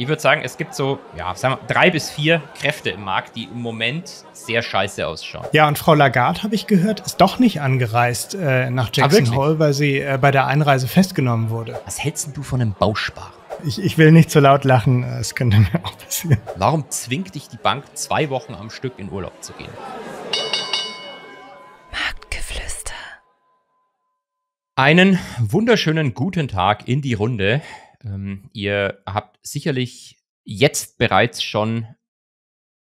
Ich würde sagen, es gibt so, ja, sagen wir, drei bis vier Kräfte im Markt, die im Moment sehr scheiße ausschauen. Ja, und Frau Lagarde, habe ich gehört, ist doch nicht angereist äh, nach Jackson Hole, weil sie äh, bei der Einreise festgenommen wurde. Was hältst du von einem Bausparer? Ich, ich will nicht zu so laut lachen, es könnte mir auch passieren. Warum zwingt dich die Bank, zwei Wochen am Stück in Urlaub zu gehen? Marktgeflüster. Einen wunderschönen guten Tag in die Runde. Ähm, ihr habt sicherlich jetzt bereits schon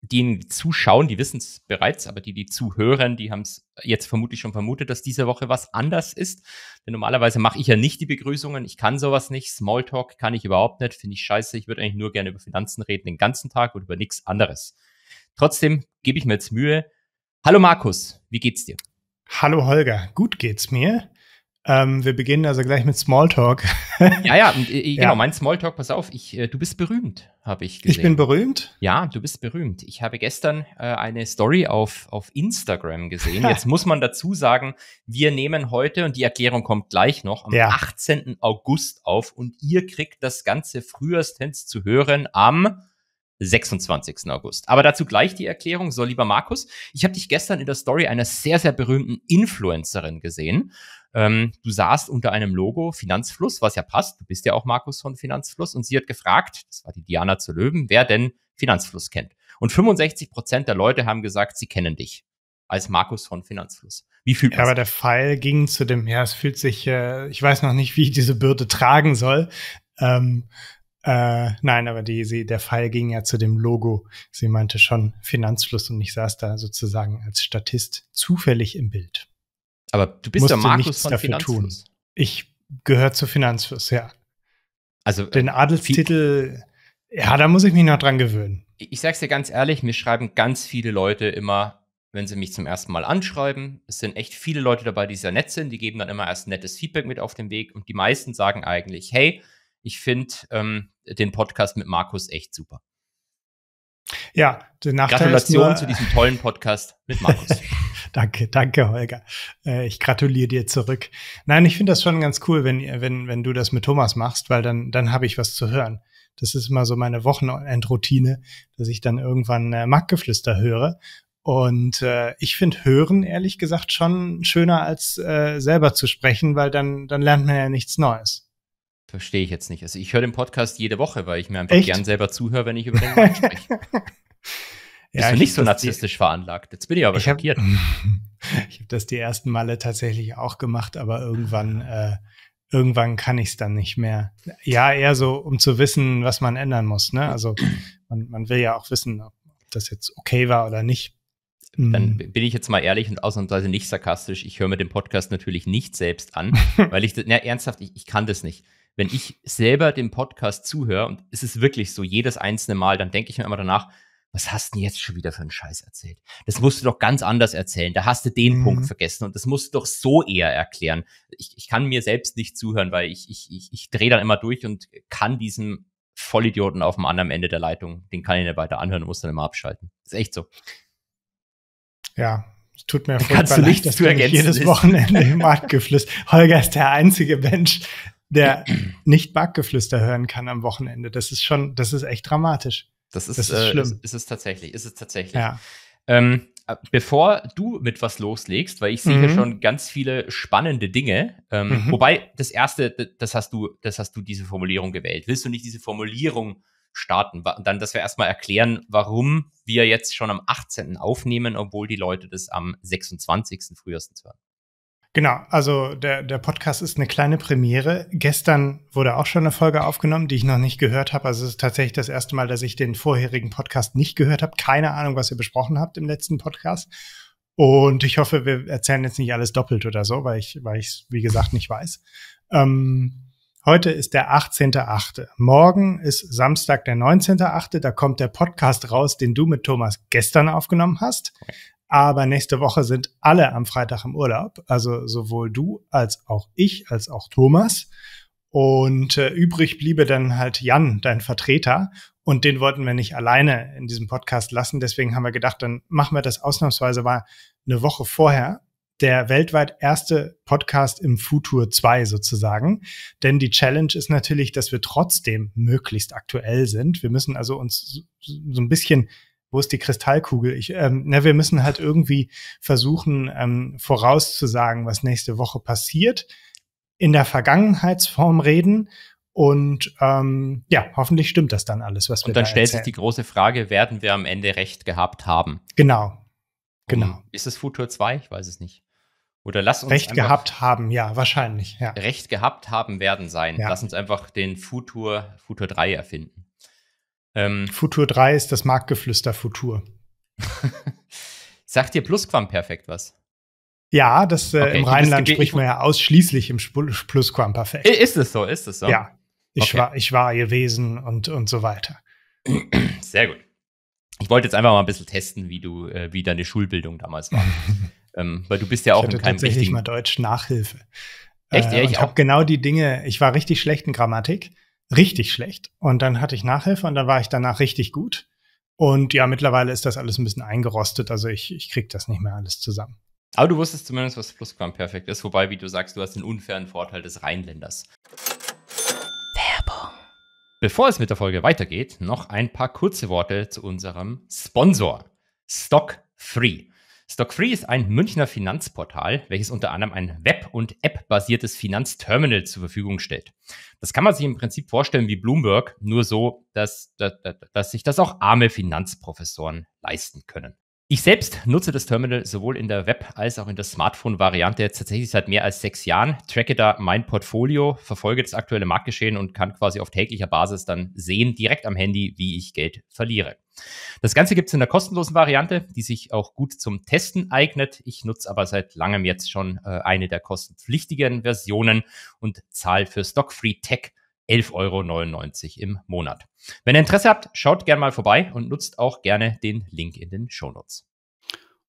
die, die zuschauen, die wissen es bereits, aber die, die zuhören, die haben es jetzt vermutlich schon vermutet, dass diese Woche was anders ist. Denn normalerweise mache ich ja nicht die Begrüßungen. Ich kann sowas nicht. Smalltalk kann ich überhaupt nicht. Finde ich scheiße. Ich würde eigentlich nur gerne über Finanzen reden den ganzen Tag und über nichts anderes. Trotzdem gebe ich mir jetzt Mühe. Hallo Markus, wie geht's dir? Hallo Holger, gut geht's mir. Ähm, wir beginnen also gleich mit Smalltalk. ja, ja, äh, genau, ja. mein Smalltalk, pass auf, ich, äh, du bist berühmt, habe ich gesehen. Ich bin berühmt? Ja, du bist berühmt. Ich habe gestern äh, eine Story auf, auf Instagram gesehen. Jetzt muss man dazu sagen, wir nehmen heute, und die Erklärung kommt gleich noch, am ja. 18. August auf und ihr kriegt das Ganze frühestens zu hören am 26. August. Aber dazu gleich die Erklärung. So, lieber Markus, ich habe dich gestern in der Story einer sehr, sehr berühmten Influencerin gesehen. Ähm, du saßt unter einem Logo Finanzfluss, was ja passt. Du bist ja auch Markus von Finanzfluss. Und sie hat gefragt, das war die Diana zu Löwen, wer denn Finanzfluss kennt. Und 65 Prozent der Leute haben gesagt, sie kennen dich als Markus von Finanzfluss. Wie fühlt ja, aber der Pfeil ging zu dem, ja, es fühlt sich, äh, ich weiß noch nicht, wie ich diese Bürde tragen soll. Ähm, äh, nein, aber die, sie, der Pfeil ging ja zu dem Logo. Sie meinte schon Finanzfluss und ich saß da sozusagen als Statist zufällig im Bild. Aber du bist ja Markus von Finanzfluss. Tun. Ich gehöre zu Finanzfluss, ja. Also den Adelstitel, ja, da muss ich mich noch dran gewöhnen. Ich sag's dir ganz ehrlich, mir schreiben ganz viele Leute immer, wenn sie mich zum ersten Mal anschreiben. Es sind echt viele Leute dabei, die sehr nett sind. Die geben dann immer erst nettes Feedback mit auf den Weg und die meisten sagen eigentlich, hey, ich finde ähm, den Podcast mit Markus echt super. Ja, der Nachteil Gratulation nur, zu diesem tollen Podcast mit Markus. danke, danke, Holger. Äh, ich gratuliere dir zurück. Nein, ich finde das schon ganz cool, wenn, wenn, wenn du das mit Thomas machst, weil dann, dann habe ich was zu hören. Das ist immer so meine Wochenendroutine, dass ich dann irgendwann äh, Marktgeflüster höre. Und äh, ich finde Hören, ehrlich gesagt, schon schöner als äh, selber zu sprechen, weil dann, dann lernt man ja nichts Neues. Verstehe ich jetzt nicht. Also ich höre den Podcast jede Woche, weil ich mir einfach Echt? gern selber zuhöre, wenn ich über den Markt spreche. Bist ja, du nicht so narzisstisch die, veranlagt? Jetzt bin ich aber ich schockiert. Hab, ich habe das die ersten Male tatsächlich auch gemacht, aber irgendwann, äh, irgendwann kann ich es dann nicht mehr. Ja, eher so, um zu wissen, was man ändern muss. Ne? Also man, man will ja auch wissen, ob das jetzt okay war oder nicht. Dann hm. bin ich jetzt mal ehrlich und ausnahmsweise nicht sarkastisch. Ich höre mir den Podcast natürlich nicht selbst an, weil ich, na, ernsthaft, ich, ich kann das nicht wenn ich selber dem Podcast zuhöre, und es ist wirklich so, jedes einzelne Mal, dann denke ich mir immer danach, was hast du denn jetzt schon wieder für einen Scheiß erzählt? Das musst du doch ganz anders erzählen. Da hast du den mhm. Punkt vergessen und das musst du doch so eher erklären. Ich, ich kann mir selbst nicht zuhören, weil ich, ich, ich, ich drehe dann immer durch und kann diesem Vollidioten auf dem anderen Ende der Leitung, den kann ich nicht weiter anhören und muss dann immer abschalten. Das ist echt so. Ja, es tut mir du nicht, dass du jedes Wochenende im Markt geflüstert. Holger ist der einzige Mensch, der nicht Backgeflüster hören kann am Wochenende. Das ist schon, das ist echt dramatisch. Das ist, das ist äh, schlimm. Ist, ist, es tatsächlich, ist es tatsächlich. Ja. Ähm, äh, bevor du mit was loslegst, weil ich sehe mhm. hier schon ganz viele spannende Dinge. Ähm, mhm. Wobei das erste, das hast du, das hast du diese Formulierung gewählt. Willst du nicht diese Formulierung starten? Und dann, dass wir erstmal erklären, warum wir jetzt schon am 18. aufnehmen, obwohl die Leute das am 26. frühestens hören. Genau, also der, der Podcast ist eine kleine Premiere. Gestern wurde auch schon eine Folge aufgenommen, die ich noch nicht gehört habe. Also es ist tatsächlich das erste Mal, dass ich den vorherigen Podcast nicht gehört habe. Keine Ahnung, was ihr besprochen habt im letzten Podcast. Und ich hoffe, wir erzählen jetzt nicht alles doppelt oder so, weil ich, weil ich wie gesagt, nicht weiß. Ähm, heute ist der 18.8. Morgen ist Samstag, der 19.8. Da kommt der Podcast raus, den du mit Thomas gestern aufgenommen hast. Aber nächste Woche sind alle am Freitag im Urlaub. Also sowohl du als auch ich, als auch Thomas. Und äh, übrig bliebe dann halt Jan, dein Vertreter. Und den wollten wir nicht alleine in diesem Podcast lassen. Deswegen haben wir gedacht, dann machen wir das ausnahmsweise mal eine Woche vorher, der weltweit erste Podcast im Futur 2 sozusagen. Denn die Challenge ist natürlich, dass wir trotzdem möglichst aktuell sind. Wir müssen also uns so ein bisschen wo ist die Kristallkugel? Ich, ähm, na, wir müssen halt irgendwie versuchen, ähm, vorauszusagen, was nächste Woche passiert, in der Vergangenheitsform reden und ähm, ja, hoffentlich stimmt das dann alles, was wir Und dann da stellt sich die große Frage, werden wir am Ende recht gehabt haben? Genau. Genau. Um, ist es Futur 2? Ich weiß es nicht. Oder lass uns Recht gehabt haben, ja, wahrscheinlich. Ja. Recht gehabt haben werden sein. Ja. Lass uns einfach den Futur, Futur 3 erfinden. Ähm, Futur 3 ist das Marktgeflüster Futur. Sagt dir Plusquamperfekt was? Ja, das äh, okay, im Rheinland spricht man ja ausschließlich im Plusquamperfekt. Ist es so, ist es so? Ja. Ich okay. war, ich war gewesen und, und so weiter. Sehr gut. Ich wollte jetzt einfach mal ein bisschen testen, wie du, äh, wie deine Schulbildung damals war. ähm, weil du bist ja auch ich hatte in keinem tatsächlich richtigen mal Deutsch Nachhilfe. Echt? Äh, ich habe genau die Dinge, ich war richtig schlecht in Grammatik, richtig schlecht. Und dann hatte ich Nachhilfe und dann war ich danach richtig gut. Und ja, mittlerweile ist das alles ein bisschen eingerostet. Also ich, ich krieg das nicht mehr alles zusammen. Aber du wusstest zumindest, was Plusquamperfekt ist. Wobei, wie du sagst, du hast den unfairen Vorteil des Rheinländers. Bevor es mit der Folge weitergeht, noch ein paar kurze Worte zu unserem Sponsor, Stock Free. Stock Free ist ein Münchner Finanzportal, welches unter anderem ein Web- und App-basiertes Finanzterminal zur Verfügung stellt. Das kann man sich im Prinzip vorstellen wie Bloomberg, nur so, dass, dass, dass sich das auch arme Finanzprofessoren leisten können. Ich selbst nutze das Terminal sowohl in der Web- als auch in der Smartphone-Variante tatsächlich seit mehr als sechs Jahren, tracke da mein Portfolio, verfolge das aktuelle Marktgeschehen und kann quasi auf täglicher Basis dann sehen, direkt am Handy, wie ich Geld verliere. Das Ganze gibt es in der kostenlosen Variante, die sich auch gut zum Testen eignet. Ich nutze aber seit langem jetzt schon äh, eine der kostenpflichtigen Versionen und zahle für Stock-Free Tech 11,99 Euro im Monat. Wenn ihr Interesse habt, schaut gerne mal vorbei und nutzt auch gerne den Link in den Shownotes.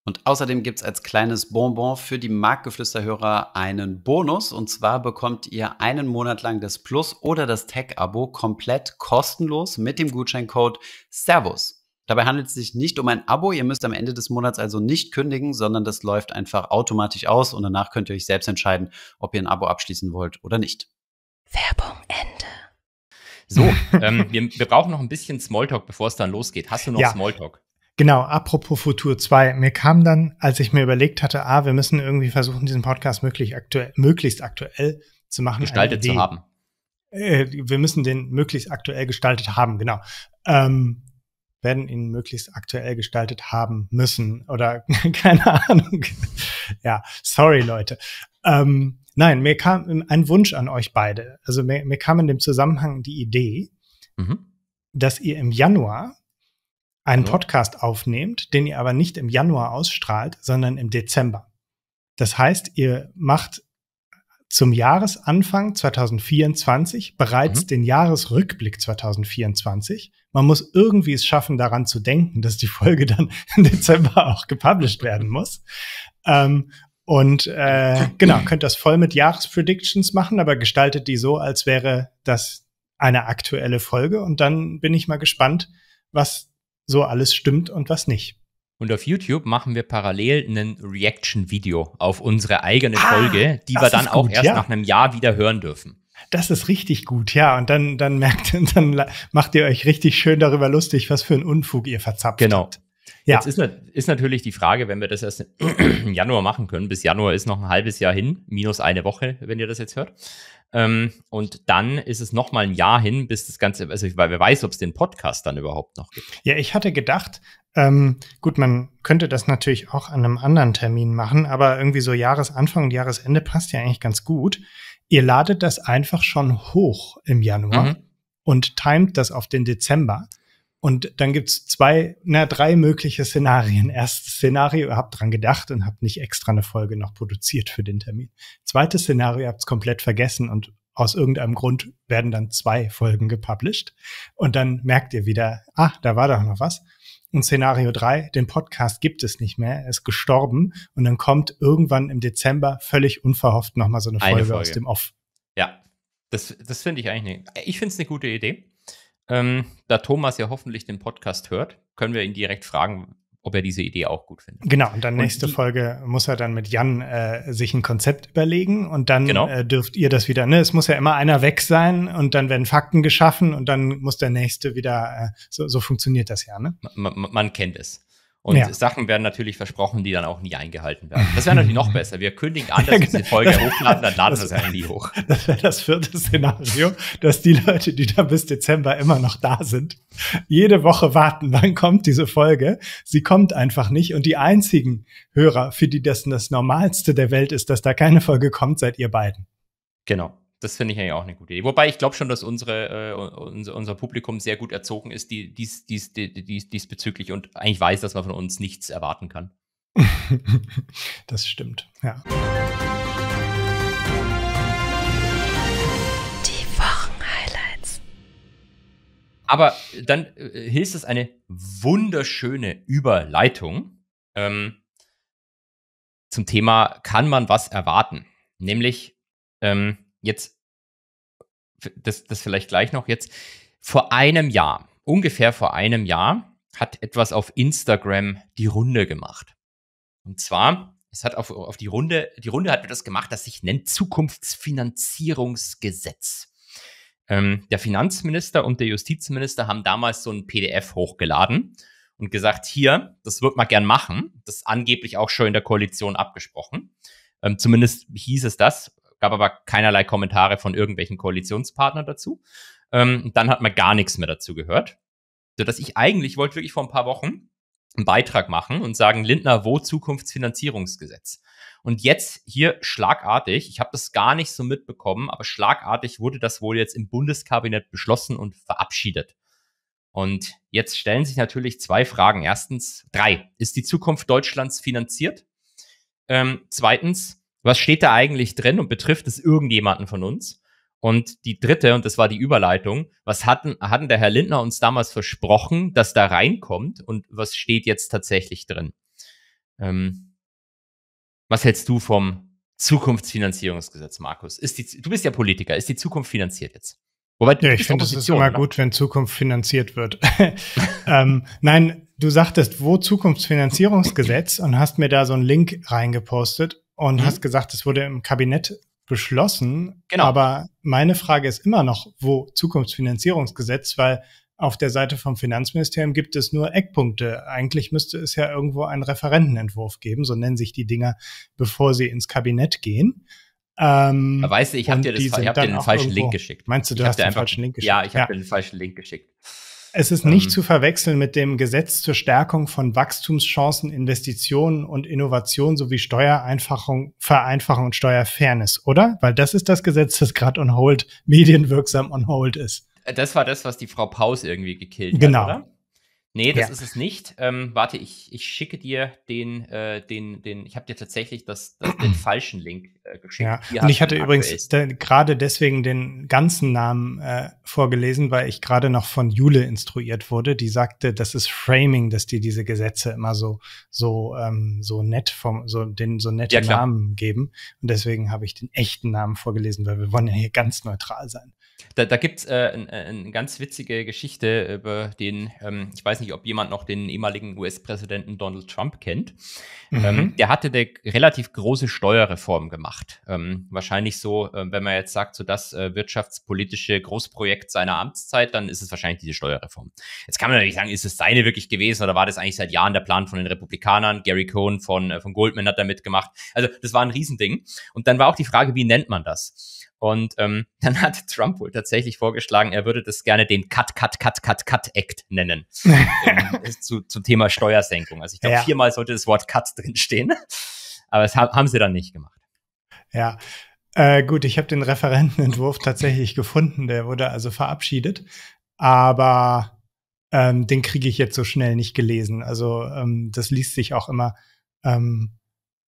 Und außerdem gibt es als kleines Bonbon für die Marktgeflüsterhörer einen Bonus. Und zwar bekommt ihr einen Monat lang das Plus- oder das Tech-Abo komplett kostenlos mit dem Gutscheincode Servus. Dabei handelt es sich nicht um ein Abo. Ihr müsst am Ende des Monats also nicht kündigen, sondern das läuft einfach automatisch aus und danach könnt ihr euch selbst entscheiden, ob ihr ein Abo abschließen wollt oder nicht. Werbung Ende. So, ähm, wir, wir, brauchen noch ein bisschen Smalltalk, bevor es dann losgeht. Hast du noch ja. Smalltalk? Genau, apropos Futur 2. Mir kam dann, als ich mir überlegt hatte, ah, wir müssen irgendwie versuchen, diesen Podcast möglichst aktuell, möglichst aktuell zu machen. Gestaltet zu haben. Äh, wir müssen den möglichst aktuell gestaltet haben, genau. Ähm, werden ihn möglichst aktuell gestaltet haben müssen oder keine Ahnung. ja, sorry Leute. Ähm, nein, mir kam ein Wunsch an euch beide. Also mir, mir kam in dem Zusammenhang die Idee, mhm. dass ihr im Januar einen Podcast aufnehmt, den ihr aber nicht im Januar ausstrahlt, sondern im Dezember. Das heißt, ihr macht zum Jahresanfang 2024 bereits mhm. den Jahresrückblick 2024. Man muss irgendwie es schaffen, daran zu denken, dass die Folge dann im Dezember auch gepublished werden muss. Ähm, und äh, genau, könnt das voll mit Jahrespredictions machen, aber gestaltet die so, als wäre das eine aktuelle Folge. Und dann bin ich mal gespannt, was so alles stimmt und was nicht. Und auf YouTube machen wir parallel ein Reaction-Video auf unsere eigene ah, Folge, die wir dann auch erst ja. nach einem Jahr wieder hören dürfen. Das ist richtig gut, ja. Und dann, dann merkt, dann macht ihr euch richtig schön darüber lustig, was für ein Unfug ihr verzapft genau. habt. Ja. Jetzt ist, ist natürlich die Frage, wenn wir das erst im Januar machen können, bis Januar ist noch ein halbes Jahr hin, minus eine Woche, wenn ihr das jetzt hört. Ähm, und dann ist es noch mal ein Jahr hin, bis das Ganze, also weil wer weiß, ob es den Podcast dann überhaupt noch gibt. Ja, ich hatte gedacht, ähm, gut, man könnte das natürlich auch an einem anderen Termin machen, aber irgendwie so Jahresanfang und Jahresende passt ja eigentlich ganz gut. Ihr ladet das einfach schon hoch im Januar mhm. und timet das auf den Dezember. Und dann gibt's zwei, na, drei mögliche Szenarien. Erstes Szenario, ihr habt dran gedacht und habt nicht extra eine Folge noch produziert für den Termin. Zweites Szenario, ihr habt's komplett vergessen und aus irgendeinem Grund werden dann zwei Folgen gepublished. Und dann merkt ihr wieder, ah, da war doch noch was. Und Szenario drei, den Podcast gibt es nicht mehr, er ist gestorben. Und dann kommt irgendwann im Dezember völlig unverhofft nochmal so eine Folge, eine Folge, aus dem Off. Ja, das, das finde ich eigentlich, eine, ich finde es eine gute Idee. Ähm, da Thomas ja hoffentlich den Podcast hört, können wir ihn direkt fragen, ob er diese Idee auch gut findet. Genau, und dann nächste und Folge muss er dann mit Jan äh, sich ein Konzept überlegen und dann genau. äh, dürft ihr das wieder, ne? Es muss ja immer einer weg sein und dann werden Fakten geschaffen und dann muss der nächste wieder, äh, so, so funktioniert das ja, ne? Man, man, man kennt es. Und ja. Sachen werden natürlich versprochen, die dann auch nie eingehalten werden. Das wäre natürlich noch besser. Wir kündigen an, dass wir diese Folge hochladen, dann laden wir sie nie hoch. Das wäre das vierte Szenario, dass die Leute, die da bis Dezember immer noch da sind, jede Woche warten, wann kommt diese Folge. Sie kommt einfach nicht. Und die einzigen Hörer, für die das das Normalste der Welt ist, dass da keine Folge kommt, seid ihr beiden. Genau. Das finde ich eigentlich auch eine gute Idee. Wobei ich glaube schon, dass unsere, äh, unser, unser, Publikum sehr gut erzogen ist die, dies, dies, dies, diesbezüglich und eigentlich weiß, dass man von uns nichts erwarten kann. das stimmt, ja. Die Wochenhighlights. Aber dann äh, hilft es eine wunderschöne Überleitung ähm, zum Thema, kann man was erwarten? Nämlich, ähm, jetzt, das, das vielleicht gleich noch jetzt, vor einem Jahr, ungefähr vor einem Jahr, hat etwas auf Instagram die Runde gemacht. Und zwar, es hat auf, auf die Runde, die Runde hat das gemacht, das sich nennt Zukunftsfinanzierungsgesetz. Ähm, der Finanzminister und der Justizminister haben damals so ein PDF hochgeladen und gesagt, hier, das wird man gern machen. Das angeblich auch schon in der Koalition abgesprochen. Ähm, zumindest hieß es das gab aber keinerlei Kommentare von irgendwelchen Koalitionspartnern dazu. Ähm, dann hat man gar nichts mehr dazu gehört. Sodass ich eigentlich wollte wirklich vor ein paar Wochen einen Beitrag machen und sagen, Lindner, wo Zukunftsfinanzierungsgesetz? Und jetzt hier schlagartig, ich habe das gar nicht so mitbekommen, aber schlagartig wurde das wohl jetzt im Bundeskabinett beschlossen und verabschiedet. Und jetzt stellen sich natürlich zwei Fragen. Erstens, drei, ist die Zukunft Deutschlands finanziert? Ähm, zweitens, was steht da eigentlich drin und betrifft es irgendjemanden von uns? Und die dritte, und das war die Überleitung, was hatten, hatten der Herr Lindner uns damals versprochen, dass da reinkommt und was steht jetzt tatsächlich drin? Ähm, was hältst du vom Zukunftsfinanzierungsgesetz, Markus? Ist die, du bist ja Politiker, ist die Zukunft finanziert jetzt? Wobei, ja, ich finde, es ist immer oder? gut, wenn Zukunft finanziert wird. ähm, nein, du sagtest, wo Zukunftsfinanzierungsgesetz und hast mir da so einen Link reingepostet und mhm. hast gesagt, es wurde im Kabinett beschlossen. Genau. Aber meine Frage ist immer noch, wo Zukunftsfinanzierungsgesetz, weil auf der Seite vom Finanzministerium gibt es nur Eckpunkte. Eigentlich müsste es ja irgendwo einen Referentenentwurf geben, so nennen sich die Dinger, bevor sie ins Kabinett gehen. Ähm, weißt du, ich habe dir, das, ich hab dir den falschen irgendwo, Link geschickt. Meinst du, du ich hast den einfach, falschen Link geschickt? Ja, ich habe ja. den falschen Link geschickt. Es ist nicht ähm, zu verwechseln mit dem Gesetz zur Stärkung von Wachstumschancen, Investitionen und Innovation sowie Steuereinfachung, Vereinfachung und Steuerfairness, oder? Weil das ist das Gesetz, das gerade on hold, medienwirksam on hold ist. Das war das, was die Frau Paus irgendwie gekillt genau. hat, oder? Nee, das ja. ist es nicht. Ähm, warte, ich, ich schicke dir den, äh, den, den, ich habe dir tatsächlich das, das, den falschen Link äh, geschickt. Ja, Hier und ich hatte übrigens gerade deswegen den ganzen Namen äh, vorgelesen, weil ich gerade noch von Jule instruiert wurde, die sagte, das ist Framing, dass die diese Gesetze immer so, so, ähm, so nett vom, so, den so nette ja, Namen geben. Und deswegen habe ich den echten Namen vorgelesen, weil wir wollen ja hier ganz neutral sein. Da, da gibt es äh, eine ein ganz witzige Geschichte über den, ähm, ich weiß nicht, ob jemand noch den ehemaligen US-Präsidenten Donald Trump kennt. Mhm. Ähm, der hatte eine relativ große Steuerreform gemacht. Ähm, wahrscheinlich so, äh, wenn man jetzt sagt, so das äh, wirtschaftspolitische Großprojekt seiner Amtszeit, dann ist es wahrscheinlich diese Steuerreform. Jetzt kann man natürlich sagen, ist es seine wirklich gewesen oder war das eigentlich seit Jahren der Plan von den Republikanern? Gary Cohn von, äh, von Goldman hat da mitgemacht. Also das war ein Riesending. Und dann war auch die Frage, wie nennt man das? Und ähm, dann hat Trump wohl tatsächlich vorgeschlagen, er würde das gerne den Cut, Cut, Cut, Cut, Cut Act nennen. ähm, zu, zum Thema Steuersenkung. Also ich glaube, ja. viermal sollte das Wort Cut drinstehen. Aber das haben sie dann nicht gemacht. Ja. Äh, gut, ich habe den Referentenentwurf tatsächlich gefunden. Der wurde also verabschiedet. Aber ähm, den kriege ich jetzt so schnell nicht gelesen. Also ähm, das liest sich auch immer ähm,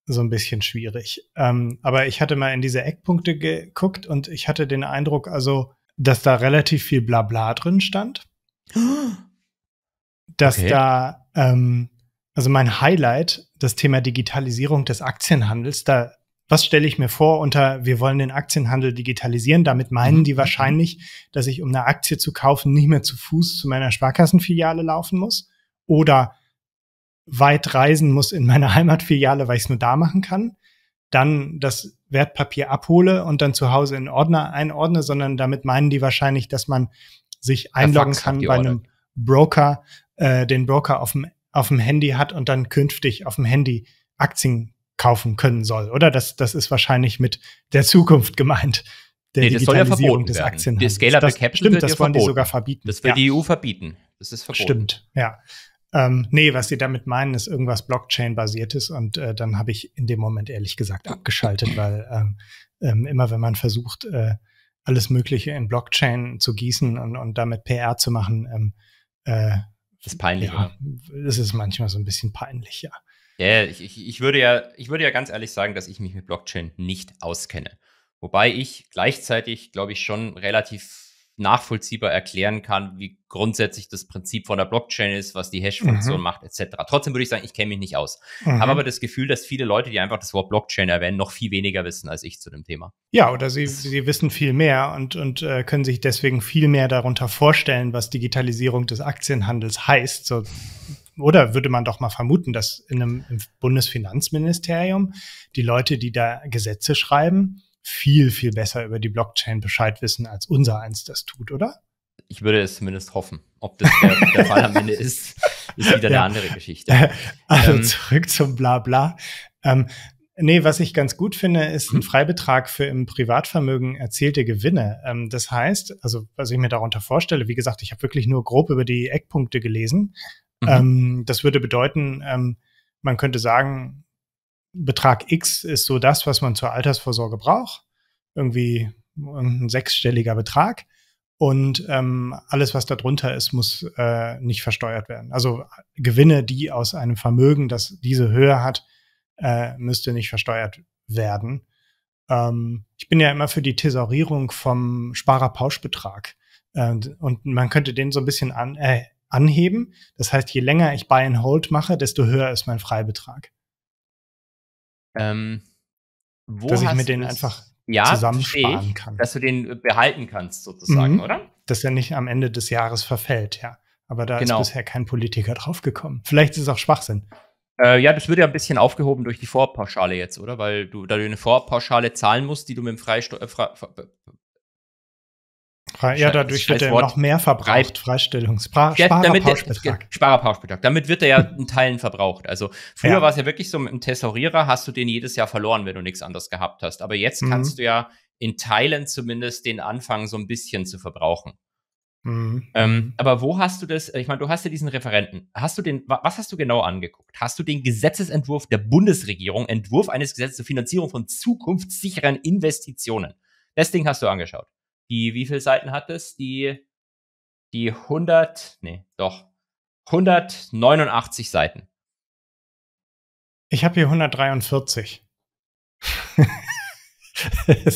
so ein bisschen schwierig. Ähm, aber ich hatte mal in diese Eckpunkte geguckt und ich hatte den Eindruck, also, dass da relativ viel Blabla drin stand. dass okay. da, ähm, also mein Highlight, das Thema Digitalisierung des Aktienhandels, da, was stelle ich mir vor unter, wir wollen den Aktienhandel digitalisieren? Damit meinen mhm. die wahrscheinlich, dass ich, um eine Aktie zu kaufen, nicht mehr zu Fuß zu meiner Sparkassenfiliale laufen muss? Oder weit reisen muss in meine Heimatfiliale, weil ich es nur da machen kann, dann das Wertpapier abhole und dann zu Hause in Ordner einordne, sondern damit meinen die wahrscheinlich, dass man sich einloggen kann bei einem Broker, äh, den Broker auf dem, auf dem Handy hat und dann künftig auf dem Handy Aktien kaufen können soll, oder? Das, das ist wahrscheinlich mit der Zukunft gemeint. Der nee, das soll ja verboten des werden. Die Scalable Capital stimmt, das wollen die sogar verbieten. Das will ja. die EU verbieten. Das ist verboten. Stimmt, ja. Ähm, nee, was sie damit meinen, ist irgendwas Blockchain-basiertes und äh, dann habe ich in dem Moment ehrlich gesagt abgeschaltet, weil ähm, ähm, immer wenn man versucht, äh, alles Mögliche in Blockchain zu gießen und, und damit PR zu machen, ähm, äh, das ist peinlich, ja, Das ist manchmal so ein bisschen peinlich, ja. Ja, ich, ich, ich, würde ja, ich würde ja ganz ehrlich sagen, dass ich mich mit Blockchain nicht auskenne. Wobei ich gleichzeitig, glaube ich, schon relativ nachvollziehbar erklären kann, wie grundsätzlich das Prinzip von der Blockchain ist, was die Hash-Funktion mhm. macht, etc. Trotzdem würde ich sagen, ich kenne mich nicht aus. Mhm. Habe aber das Gefühl, dass viele Leute, die einfach das Wort Blockchain erwähnen, noch viel weniger wissen als ich zu dem Thema. Ja, oder sie, sie wissen viel mehr und, und äh, können sich deswegen viel mehr darunter vorstellen, was Digitalisierung des Aktienhandels heißt. So, oder würde man doch mal vermuten, dass in einem Bundesfinanzministerium die Leute, die da Gesetze schreiben, viel, viel besser über die Blockchain Bescheid wissen, als unser eins das tut, oder? Ich würde es zumindest hoffen. Ob das der, der Fall am Ende ist, ist wieder ja. eine andere Geschichte. Also ähm, zurück zum Blabla. Ähm, nee, was ich ganz gut finde, ist ein hm? Freibetrag für im Privatvermögen erzielte Gewinne. Ähm, das heißt, also was ich mir darunter vorstelle, wie gesagt, ich habe wirklich nur grob über die Eckpunkte gelesen. Mhm. Ähm, das würde bedeuten, ähm, man könnte sagen, Betrag X ist so das, was man zur Altersvorsorge braucht. Irgendwie ein sechsstelliger Betrag. Und ähm, alles, was darunter ist, muss äh, nicht versteuert werden. Also Gewinne, die aus einem Vermögen, das diese Höhe hat, äh, müsste nicht versteuert werden. Ähm, ich bin ja immer für die Thesaurierung vom Sparerpauschbetrag. Äh, und man könnte den so ein bisschen an, äh, anheben. Das heißt, je länger ich Buy and Hold mache, desto höher ist mein Freibetrag. Ähm, dass ich mir den einfach ja, zusammensparen ich, kann. Dass du den äh, behalten kannst, sozusagen, mhm. oder? Dass er nicht am Ende des Jahres verfällt, ja. Aber da genau. ist bisher kein Politiker draufgekommen. Vielleicht ist es auch Schwachsinn. Äh, ja, das wird ja ein bisschen aufgehoben durch die Vorpauschale jetzt, oder? Weil du, da du eine Vorpauschale zahlen musst, die du mit dem Freisteu äh, ja, dadurch wird er noch mehr verbraucht, Freistellungs Spar ja, Sparerpauschbetrag. Sparerpauschbetrag. Damit wird er ja in Teilen verbraucht. Also früher ja. war es ja wirklich so, mit dem Tesorierer hast du den jedes Jahr verloren, wenn du nichts anderes gehabt hast. Aber jetzt mhm. kannst du ja in Teilen zumindest den anfangen, so ein bisschen zu verbrauchen. Mhm. Ähm, aber wo hast du das? Ich meine, du hast ja diesen Referenten. Hast du den, was hast du genau angeguckt? Hast du den Gesetzesentwurf der Bundesregierung, Entwurf eines Gesetzes zur Finanzierung von zukunftssicheren Investitionen? Das Ding hast du angeschaut. Die, wie viele Seiten hat es? Die, die 100, nee, doch, 189 Seiten. Ich habe hier 143. ihr,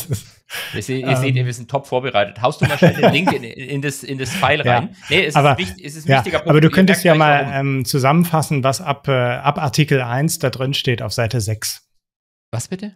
seht, ihr seht, wir sind top vorbereitet. Haust du mal schnell den Link in, in, das, in das File rein? Ja, nee, es aber, ist, wichtig, es ist ja, wichtiger Punkt. Aber du könntest ja mal ähm, zusammenfassen, was ab, äh, ab Artikel 1 da drin steht auf Seite 6. Was bitte?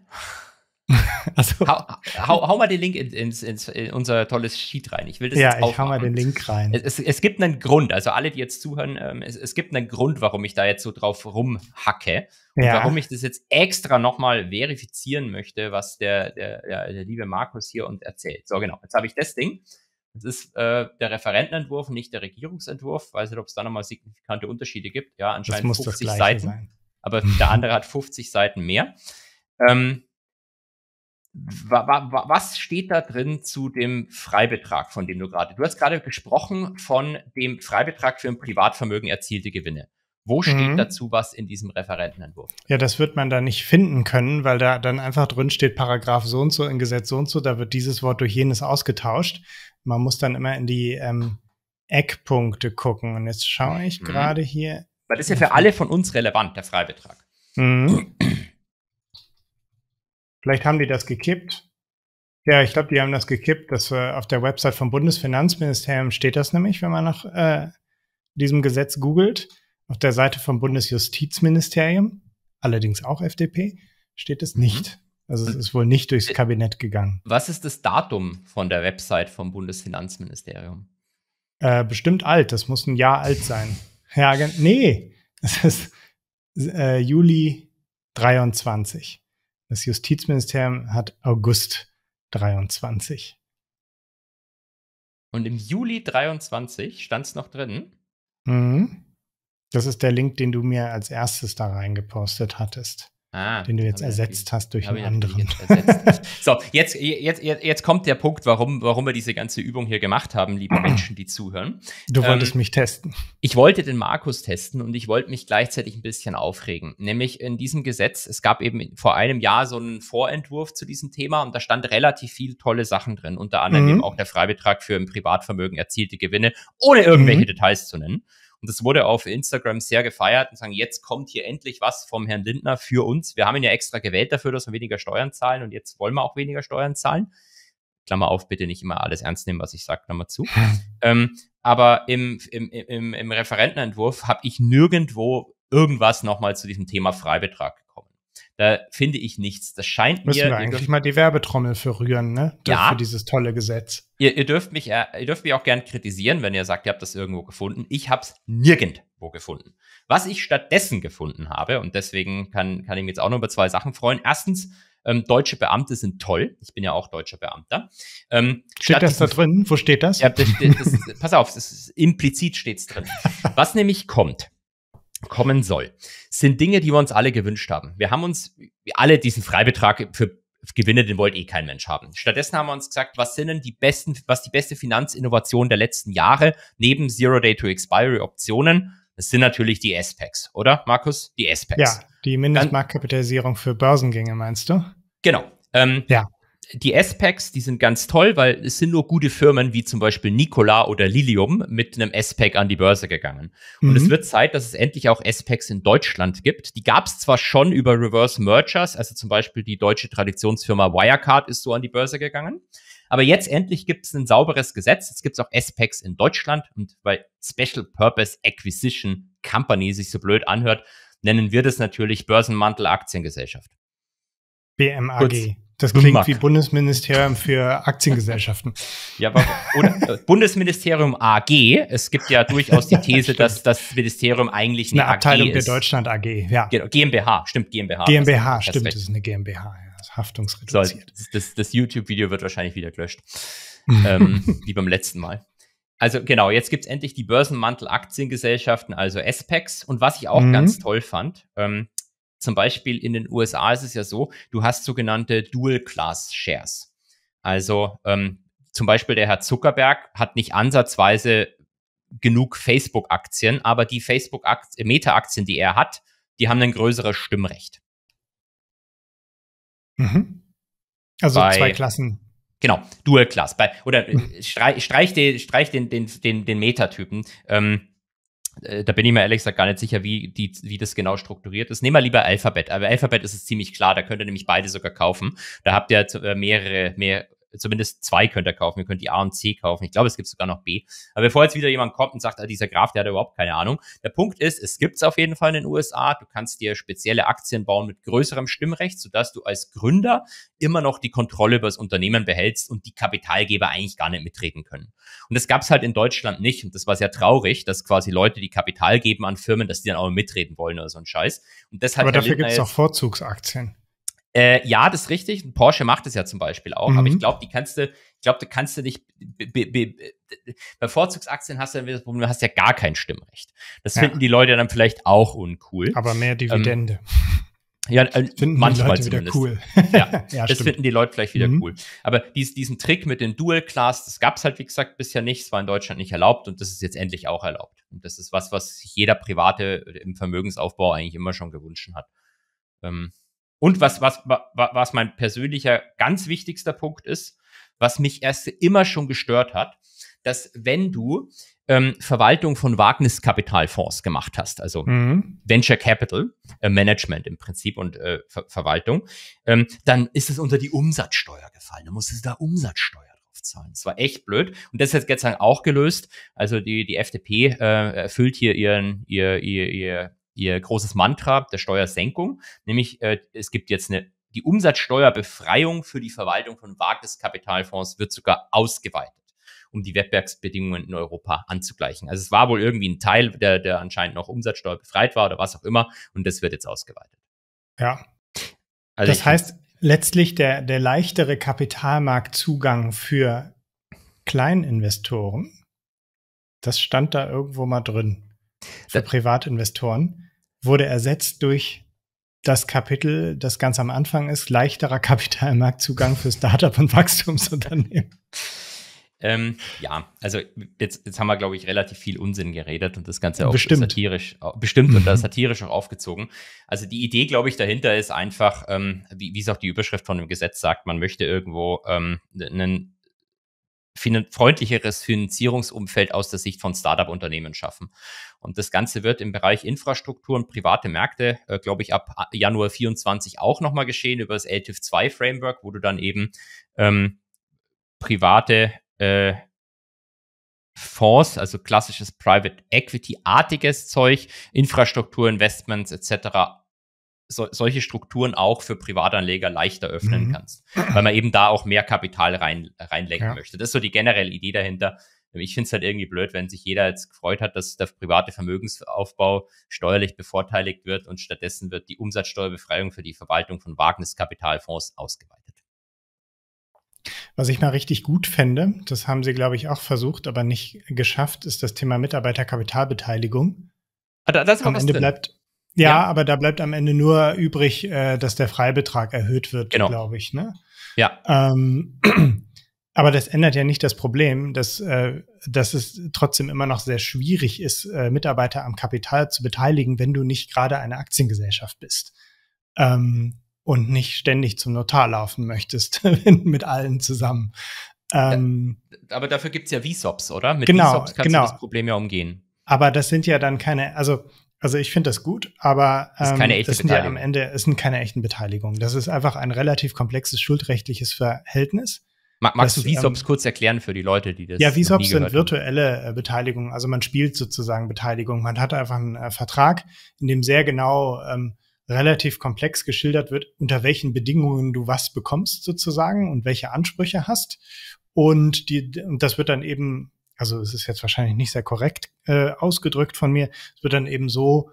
Also, hau, hau, hau, mal den Link in, ins, ins, in unser tolles Sheet rein. Ich will das ja, jetzt ich hau mal den Link rein. Es, es, es, gibt einen Grund, also alle, die jetzt zuhören, ähm, es, es, gibt einen Grund, warum ich da jetzt so drauf rumhacke und ja. warum ich das jetzt extra nochmal verifizieren möchte, was der, der, der, der liebe Markus hier uns erzählt. So, genau. Jetzt habe ich das Ding. Das ist äh, der Referentenentwurf, nicht der Regierungsentwurf. Weiß nicht, ob es da nochmal signifikante Unterschiede gibt. Ja, anscheinend 50 Seiten. Sein. Aber der andere hat 50 Seiten mehr. Ähm, was steht da drin zu dem Freibetrag, von dem du gerade, du hast gerade gesprochen von dem Freibetrag für ein Privatvermögen erzielte Gewinne. Wo steht mhm. dazu was in diesem Referentenentwurf? Ja, das wird man da nicht finden können, weil da dann einfach drin steht, Paragraph so und so in Gesetz so und so, da wird dieses Wort durch jenes ausgetauscht. Man muss dann immer in die ähm, Eckpunkte gucken. Und jetzt schaue ich mhm. gerade hier. Weil das ist ja für alle von uns relevant, der Freibetrag. Mhm. Vielleicht haben die das gekippt. Ja, ich glaube, die haben das gekippt. Das, äh, auf der Website vom Bundesfinanzministerium steht das nämlich, wenn man nach äh, diesem Gesetz googelt. Auf der Seite vom Bundesjustizministerium, allerdings auch FDP, steht es mhm. nicht. Also es ist wohl nicht durchs Kabinett gegangen. Was ist das Datum von der Website vom Bundesfinanzministerium? Äh, bestimmt alt, das muss ein Jahr alt sein. Ja, nee, es ist äh, Juli 23. Das Justizministerium hat August 23. Und im Juli 23 stand es noch drin. Mhm. Das ist der Link, den du mir als erstes da reingepostet hattest. Ah, den du jetzt ersetzt hast durch einen anderen. so, jetzt, jetzt, jetzt, jetzt kommt der Punkt, warum, warum wir diese ganze Übung hier gemacht haben, liebe Menschen, die zuhören. Du wolltest ähm, mich testen. Ich wollte den Markus testen und ich wollte mich gleichzeitig ein bisschen aufregen. Nämlich in diesem Gesetz, es gab eben vor einem Jahr so einen Vorentwurf zu diesem Thema und da stand relativ viel tolle Sachen drin, unter anderem mhm. eben auch der Freibetrag für im Privatvermögen erzielte Gewinne, ohne irgendwelche mhm. Details zu nennen. Und das wurde auf Instagram sehr gefeiert und sagen, jetzt kommt hier endlich was vom Herrn Lindner für uns. Wir haben ihn ja extra gewählt dafür, dass wir weniger Steuern zahlen und jetzt wollen wir auch weniger Steuern zahlen. Klammer auf, bitte nicht immer alles ernst nehmen, was ich sage, Klammer zu. ähm, aber im, im, im, im Referentenentwurf habe ich nirgendwo irgendwas nochmal zu diesem Thema Freibetrag da finde ich nichts. Das scheint Müssen mir. wir eigentlich mal die Werbetrommel für rühren, ne? Ja. Für dieses tolle Gesetz. Ihr, ihr, dürft mich, äh, ihr dürft mich auch gern kritisieren, wenn ihr sagt, ihr habt das irgendwo gefunden. Ich habe es nirgendwo gefunden. Was ich stattdessen gefunden habe, und deswegen kann, kann ich mich jetzt auch noch über zwei Sachen freuen. Erstens, ähm, deutsche Beamte sind toll. Ich bin ja auch deutscher Beamter. Ähm, steht das da drin? Wo steht das? Ja, das, das, das, pass auf, das ist, implizit steht's drin. Was nämlich kommt, kommen soll, sind Dinge, die wir uns alle gewünscht haben. Wir haben uns alle diesen Freibetrag für Gewinne, den wollte eh kein Mensch haben. Stattdessen haben wir uns gesagt, was sind denn die besten, was die beste Finanzinnovation der letzten Jahre neben Zero Day to Expiry Optionen? Das sind natürlich die S-Packs, oder Markus? Die S-Packs. Ja, die Mindestmarktkapitalisierung für Börsengänge, meinst du? Genau. Ähm, ja die S-Packs, die sind ganz toll, weil es sind nur gute Firmen wie zum Beispiel Nikola oder Lilium mit einem S-Pack an die Börse gegangen. Und mhm. es wird Zeit, dass es endlich auch S-Packs in Deutschland gibt. Die gab es zwar schon über Reverse Mergers, also zum Beispiel die deutsche Traditionsfirma Wirecard ist so an die Börse gegangen. Aber jetzt endlich gibt es ein sauberes Gesetz. Jetzt gibt es auch S-Packs in Deutschland. Und weil Special Purpose Acquisition Company sich so blöd anhört, nennen wir das natürlich Börsenmantel Aktiengesellschaft. BMAG. Kurz, das klingt BMAG. wie Bundesministerium für Aktiengesellschaften. Ja, aber oder, äh, Bundesministerium AG. Es gibt ja durchaus die These, dass das Ministerium eigentlich eine, eine Abteilung AG der Deutschland AG. Ja. GmbH, stimmt GmbH. GmbH, das, stimmt, das ist eine GmbH. Ja, haftungsreduziert. So, das, das YouTube-Video wird wahrscheinlich wieder gelöscht, ähm, wie beim letzten Mal. Also genau, jetzt gibt es endlich die Börsenmantel-Aktiengesellschaften, also SPACs. Und was ich auch mhm. ganz toll fand, ähm, zum Beispiel in den USA ist es ja so, du hast sogenannte Dual-Class-Shares. Also ähm, zum Beispiel der Herr Zuckerberg hat nicht ansatzweise genug Facebook-Aktien, aber die Facebook-Meta-Aktien, die er hat, die haben ein größeres Stimmrecht. Mhm. Also Bei, zwei Klassen. Genau, Dual Class. Bei, oder mhm. streich, streich, den, streich den, den, den, den Meta-Typen. Ähm, äh, da bin ich mir ehrlich gesagt gar nicht sicher, wie, die, wie das genau strukturiert ist. Nehmen wir lieber Alphabet. Aber Alphabet ist es ziemlich klar, da könnt ihr nämlich beide sogar kaufen. Da habt ihr äh, mehrere, mehr, zumindest zwei könnt ihr kaufen. Ihr könnt die A und C kaufen. Ich glaube, es gibt sogar noch B. Aber bevor jetzt wieder jemand kommt und sagt, ah, dieser Graf, der hat überhaupt keine Ahnung. Der Punkt ist, es gibt es auf jeden Fall in den USA. Du kannst dir spezielle Aktien bauen mit größerem Stimmrecht, sodass du als Gründer immer noch die Kontrolle über das Unternehmen behältst und die Kapitalgeber eigentlich gar nicht mitreden können. Und das gab es halt in Deutschland nicht. Und das war sehr traurig, dass quasi Leute, die Kapital geben an Firmen, dass die dann auch mitreden wollen oder so ein Scheiß. Und deshalb Aber dafür gibt es auch Vorzugsaktien. Äh, ja, das ist richtig. Porsche macht es ja zum Beispiel auch, mhm. aber ich glaube, die kannst du, ich glaube, du kannst du nicht, bei Vorzugsaktien hast du, du hast ja gar kein Stimmrecht. Das ja. finden die Leute dann vielleicht auch uncool. Aber mehr Dividende. Ähm, ja, äh, finden manchmal die Leute zumindest. wieder cool. ja, ja das stimmt. finden die Leute vielleicht wieder mhm. cool. Aber dies, diesen Trick mit den Dual Class, das gab es halt, wie gesagt, bisher nicht. Es war in Deutschland nicht erlaubt und das ist jetzt endlich auch erlaubt. Und das ist was, was sich jeder Private im Vermögensaufbau eigentlich immer schon gewünscht hat. Ähm, und was, was, was mein persönlicher ganz wichtigster Punkt ist, was mich erst immer schon gestört hat, dass wenn du ähm, Verwaltung von Wagniskapitalfonds gemacht hast, also mhm. Venture Capital äh, Management im Prinzip und äh, Ver Verwaltung, ähm, dann ist es unter die Umsatzsteuer gefallen. Da musstest du da Umsatzsteuer drauf zahlen. Das war echt blöd. Und das ist jetzt gestern auch gelöst. Also die, die FDP äh, erfüllt hier ihren, ihr, ihr, ihr ihr großes Mantra der Steuersenkung, nämlich äh, es gibt jetzt eine die Umsatzsteuerbefreiung für die Verwaltung von Wagniskapitalfonds wird sogar ausgeweitet. um die Wettbewerbsbedingungen in Europa anzugleichen. Also es war wohl irgendwie ein Teil, der, der anscheinend noch Umsatzsteuer befreit war oder was auch immer und das wird jetzt ausgeweitet. Ja. Also das heißt, letztlich der, der leichtere Kapitalmarktzugang für Kleininvestoren, das stand da irgendwo mal drin, für das Privatinvestoren, wurde ersetzt durch das Kapitel, das ganz am Anfang ist, leichterer Kapitalmarktzugang für Startup und Wachstumsunternehmen. Ähm, ja, also jetzt, jetzt haben wir, glaube ich, relativ viel Unsinn geredet und das Ganze auch bestimmt. satirisch, bestimmt und mhm. satirisch auch aufgezogen. Also die Idee, glaube ich, dahinter ist einfach, ähm, wie, wie es auch die Überschrift von dem Gesetz sagt, man möchte irgendwo ähm, einen freundlicheres Finanzierungsumfeld aus der Sicht von Startup-Unternehmen schaffen. Und das Ganze wird im Bereich Infrastruktur und private Märkte, äh, glaube ich, ab Januar 24 auch nochmal geschehen über das LTIF 2 Framework, wo du dann eben ähm, private äh, Fonds, also klassisches Private Equity-artiges Zeug, Infrastruktur, Investments etc so, solche Strukturen auch für Privatanleger leichter öffnen mhm. kannst, weil man eben da auch mehr Kapital rein, reinlenken ja. möchte. Das ist so die generelle Idee dahinter. Ich finde es halt irgendwie blöd, wenn sich jeder jetzt gefreut hat, dass der private Vermögensaufbau steuerlich bevorteiligt wird und stattdessen wird die Umsatzsteuerbefreiung für die Verwaltung von Wagniskapitalfonds ausgeweitet. Was ich mal richtig gut fände, das haben sie, glaube ich, auch versucht, aber nicht geschafft, ist das Thema Mitarbeiterkapitalbeteiligung. Ah, da, das Am Ende drin. bleibt ja, ja, aber da bleibt am Ende nur übrig, äh, dass der Freibetrag erhöht wird, genau. glaube ich. Ne? Ja. Ähm, aber das ändert ja nicht das Problem, dass, äh, dass es trotzdem immer noch sehr schwierig ist, äh, Mitarbeiter am Kapital zu beteiligen, wenn du nicht gerade eine Aktiengesellschaft bist. Ähm, und nicht ständig zum Notar laufen möchtest mit allen zusammen. Ähm, aber dafür gibt's ja VSOPs, oder? Mit genau, VSOPs kannst genau. du das Problem ja umgehen. Aber das sind ja dann keine, also also ich finde das gut, aber ähm, das, das sind ja am Ende es sind keine echten Beteiligungen. Das ist einfach ein relativ komplexes schuldrechtliches Verhältnis. Mag, magst das, du VSOPs ähm, kurz erklären für die Leute, die das Ja, VSOPs sind virtuelle äh, Beteiligungen. Also man spielt sozusagen Beteiligung. Man hat einfach einen äh, Vertrag, in dem sehr genau ähm, relativ komplex geschildert wird, unter welchen Bedingungen du was bekommst sozusagen und welche Ansprüche hast. Und die, und das wird dann eben also es ist jetzt wahrscheinlich nicht sehr korrekt äh, ausgedrückt von mir, es wird dann eben so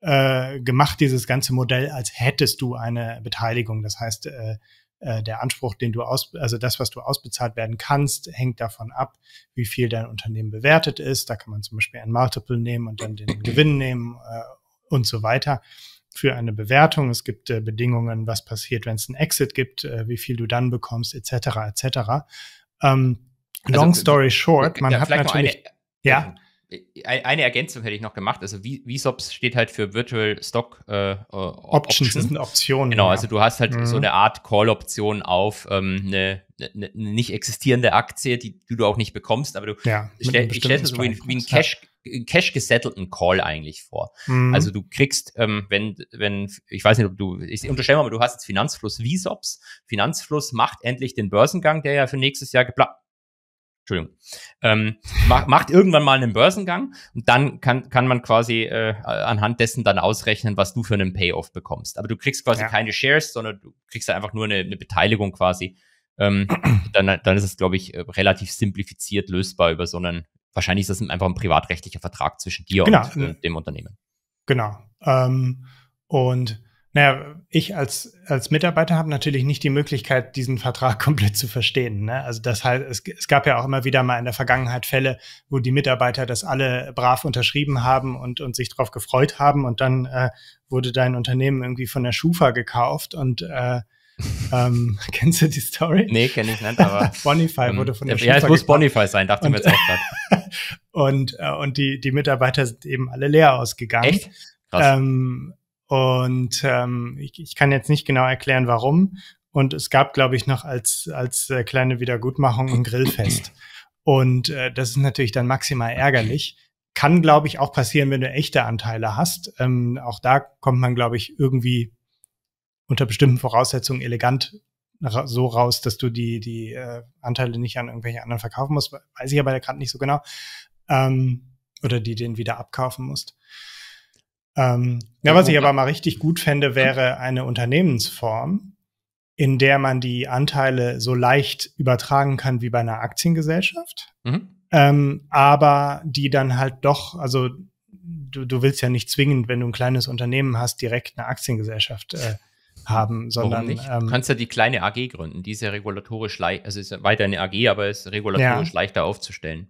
äh, gemacht, dieses ganze Modell, als hättest du eine Beteiligung. Das heißt, äh, äh, der Anspruch, den du aus, also das, was du ausbezahlt werden kannst, hängt davon ab, wie viel dein Unternehmen bewertet ist. Da kann man zum Beispiel ein Multiple nehmen und dann den Gewinn nehmen äh, und so weiter für eine Bewertung. Es gibt äh, Bedingungen, was passiert, wenn es einen Exit gibt, äh, wie viel du dann bekommst, etc. etc. Ähm, also, Long story short, man ja, hat natürlich. Eine, ja. Eine Ergänzung hätte ich noch gemacht. Also VSOPs steht halt für Virtual Stock äh, Options. Options. Das sind Optionen. Genau, ja. also du hast halt mhm. so eine Art Call-Option auf ähm, eine, eine, eine, nicht existierende Aktie, die, die, du auch nicht bekommst, aber du ja, stell, ich stelle es so wie, wie ein Cash. Cash gesettelten Call eigentlich vor. Mhm. Also du kriegst, ähm, wenn, wenn, ich weiß nicht, ob du, ich unterstelle mal, du hast jetzt Finanzfluss VSOPs. Finanzfluss macht endlich den Börsengang, der ja für nächstes Jahr geplant Entschuldigung, ähm, macht, macht irgendwann mal einen Börsengang und dann kann, kann man quasi äh, anhand dessen dann ausrechnen, was du für einen Payoff bekommst. Aber du kriegst quasi ja. keine Shares, sondern du kriegst einfach nur eine, eine Beteiligung quasi. Ähm, dann, dann ist es, glaube ich, äh, relativ simplifiziert lösbar über so einen, wahrscheinlich ist das einfach ein privatrechtlicher Vertrag zwischen dir genau. und äh, dem Unternehmen. Genau. Ähm, und naja, ich als, als Mitarbeiter habe natürlich nicht die Möglichkeit, diesen Vertrag komplett zu verstehen. Ne? Also das heißt, es, es gab ja auch immer wieder mal in der Vergangenheit Fälle, wo die Mitarbeiter das alle brav unterschrieben haben und, und sich darauf gefreut haben und dann äh, wurde dein Unternehmen irgendwie von der Schufa gekauft und äh, ähm, kennst du die Story? Nee, kenne ich nicht, aber. Bonify ähm, wurde von der ja, Schufa Ja, es muss Bonify sein, dachte ich mir jetzt auch gerade. und, äh, und die, die Mitarbeiter sind eben alle leer ausgegangen. Echt? Krass. Ähm, und ähm, ich, ich kann jetzt nicht genau erklären, warum. Und es gab, glaube ich, noch als, als äh, kleine Wiedergutmachung ein Grillfest. Und äh, das ist natürlich dann maximal ärgerlich. Kann, glaube ich, auch passieren, wenn du echte Anteile hast. Ähm, auch da kommt man, glaube ich, irgendwie unter bestimmten Voraussetzungen elegant ra so raus, dass du die, die äh, Anteile nicht an irgendwelche anderen verkaufen musst. Weiß ich aber gerade nicht so genau. Ähm, oder die den wieder abkaufen musst. Ähm, ja, was ich aber mal richtig gut fände, wäre eine Unternehmensform, in der man die Anteile so leicht übertragen kann wie bei einer Aktiengesellschaft. Mhm. Ähm, aber die dann halt doch, also du, du willst ja nicht zwingend, wenn du ein kleines Unternehmen hast, direkt eine Aktiengesellschaft äh, haben, sondern? Ähm, du kannst ja die kleine AG gründen, die ist ja regulatorisch leicht, also ist ja weiter eine AG, aber ist regulatorisch ja. leichter aufzustellen.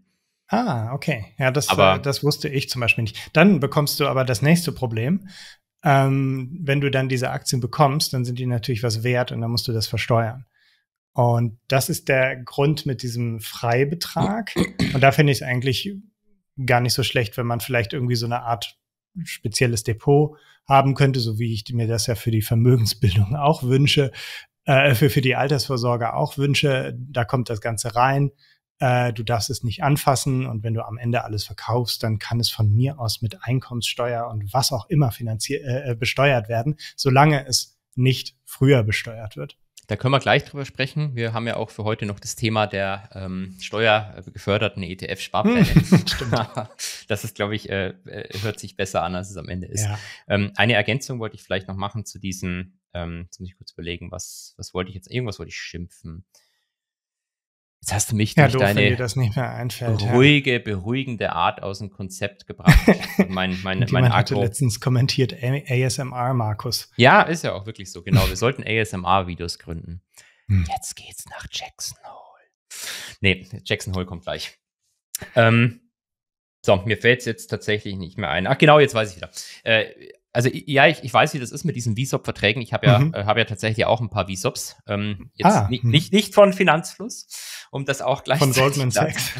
Ah, okay. Ja, das, aber, äh, das wusste ich zum Beispiel nicht. Dann bekommst du aber das nächste Problem. Ähm, wenn du dann diese Aktien bekommst, dann sind die natürlich was wert und dann musst du das versteuern. Und das ist der Grund mit diesem Freibetrag. Und da finde ich es eigentlich gar nicht so schlecht, wenn man vielleicht irgendwie so eine Art spezielles Depot haben könnte, so wie ich mir das ja für die Vermögensbildung auch wünsche, äh, für, für die Altersvorsorge auch wünsche. Da kommt das Ganze rein. Äh, du darfst es nicht anfassen und wenn du am Ende alles verkaufst, dann kann es von mir aus mit Einkommenssteuer und was auch immer finanziert äh, besteuert werden, solange es nicht früher besteuert wird. Da können wir gleich drüber sprechen. Wir haben ja auch für heute noch das Thema der ähm, steuergeförderten ETF-Sparpläne. das ist, glaube ich, äh, äh, hört sich besser an, als es am Ende ist. Ja. Ähm, eine Ergänzung wollte ich vielleicht noch machen zu diesen, ähm, jetzt muss ich kurz überlegen, was, was wollte ich jetzt, irgendwas wollte ich schimpfen. Jetzt hast du mich ja, durch doof, deine einfällt, ruhige, ja. beruhigende Art aus dem Konzept gebracht. mein, mein, mein hatte letztens kommentiert ASMR, Markus. Ja, ist ja auch wirklich so. Genau, wir sollten ASMR-Videos gründen. Hm. Jetzt geht's nach Jackson Hole. Nee, Jackson Hole kommt gleich. Ähm, so, mir fällt es jetzt tatsächlich nicht mehr ein. Ach, genau, jetzt weiß ich wieder. Äh, also ja, ich, ich weiß, wie das ist mit diesen VSOP-Verträgen. Ich habe ja, mhm. äh, hab ja tatsächlich auch ein paar VSOPs. Ähm, jetzt ah, nicht, hm. nicht, nicht von Finanzfluss, um das auch gleich Von Goldman Sachs.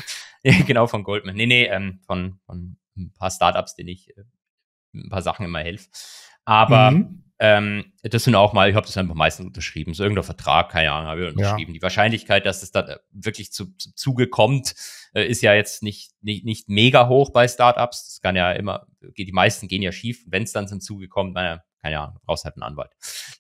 genau, von Goldman. Nee, nee, ähm, von, von ein paar Startups, denen ich äh, ein paar Sachen immer helfe. Aber mhm. Ähm, das sind auch mal, ich habe das einfach meistens unterschrieben. So irgendein Vertrag, keine Ahnung, habe ich unterschrieben. Ja. Die Wahrscheinlichkeit, dass es da äh, wirklich zu, zu Zuge kommt, äh, ist ja jetzt nicht, nicht, nicht mega hoch bei Startups. Das kann ja immer, die meisten gehen ja schief. Wenn es dann zum Zuge kommt, naja, keine Ahnung, brauchst halt einen Anwalt.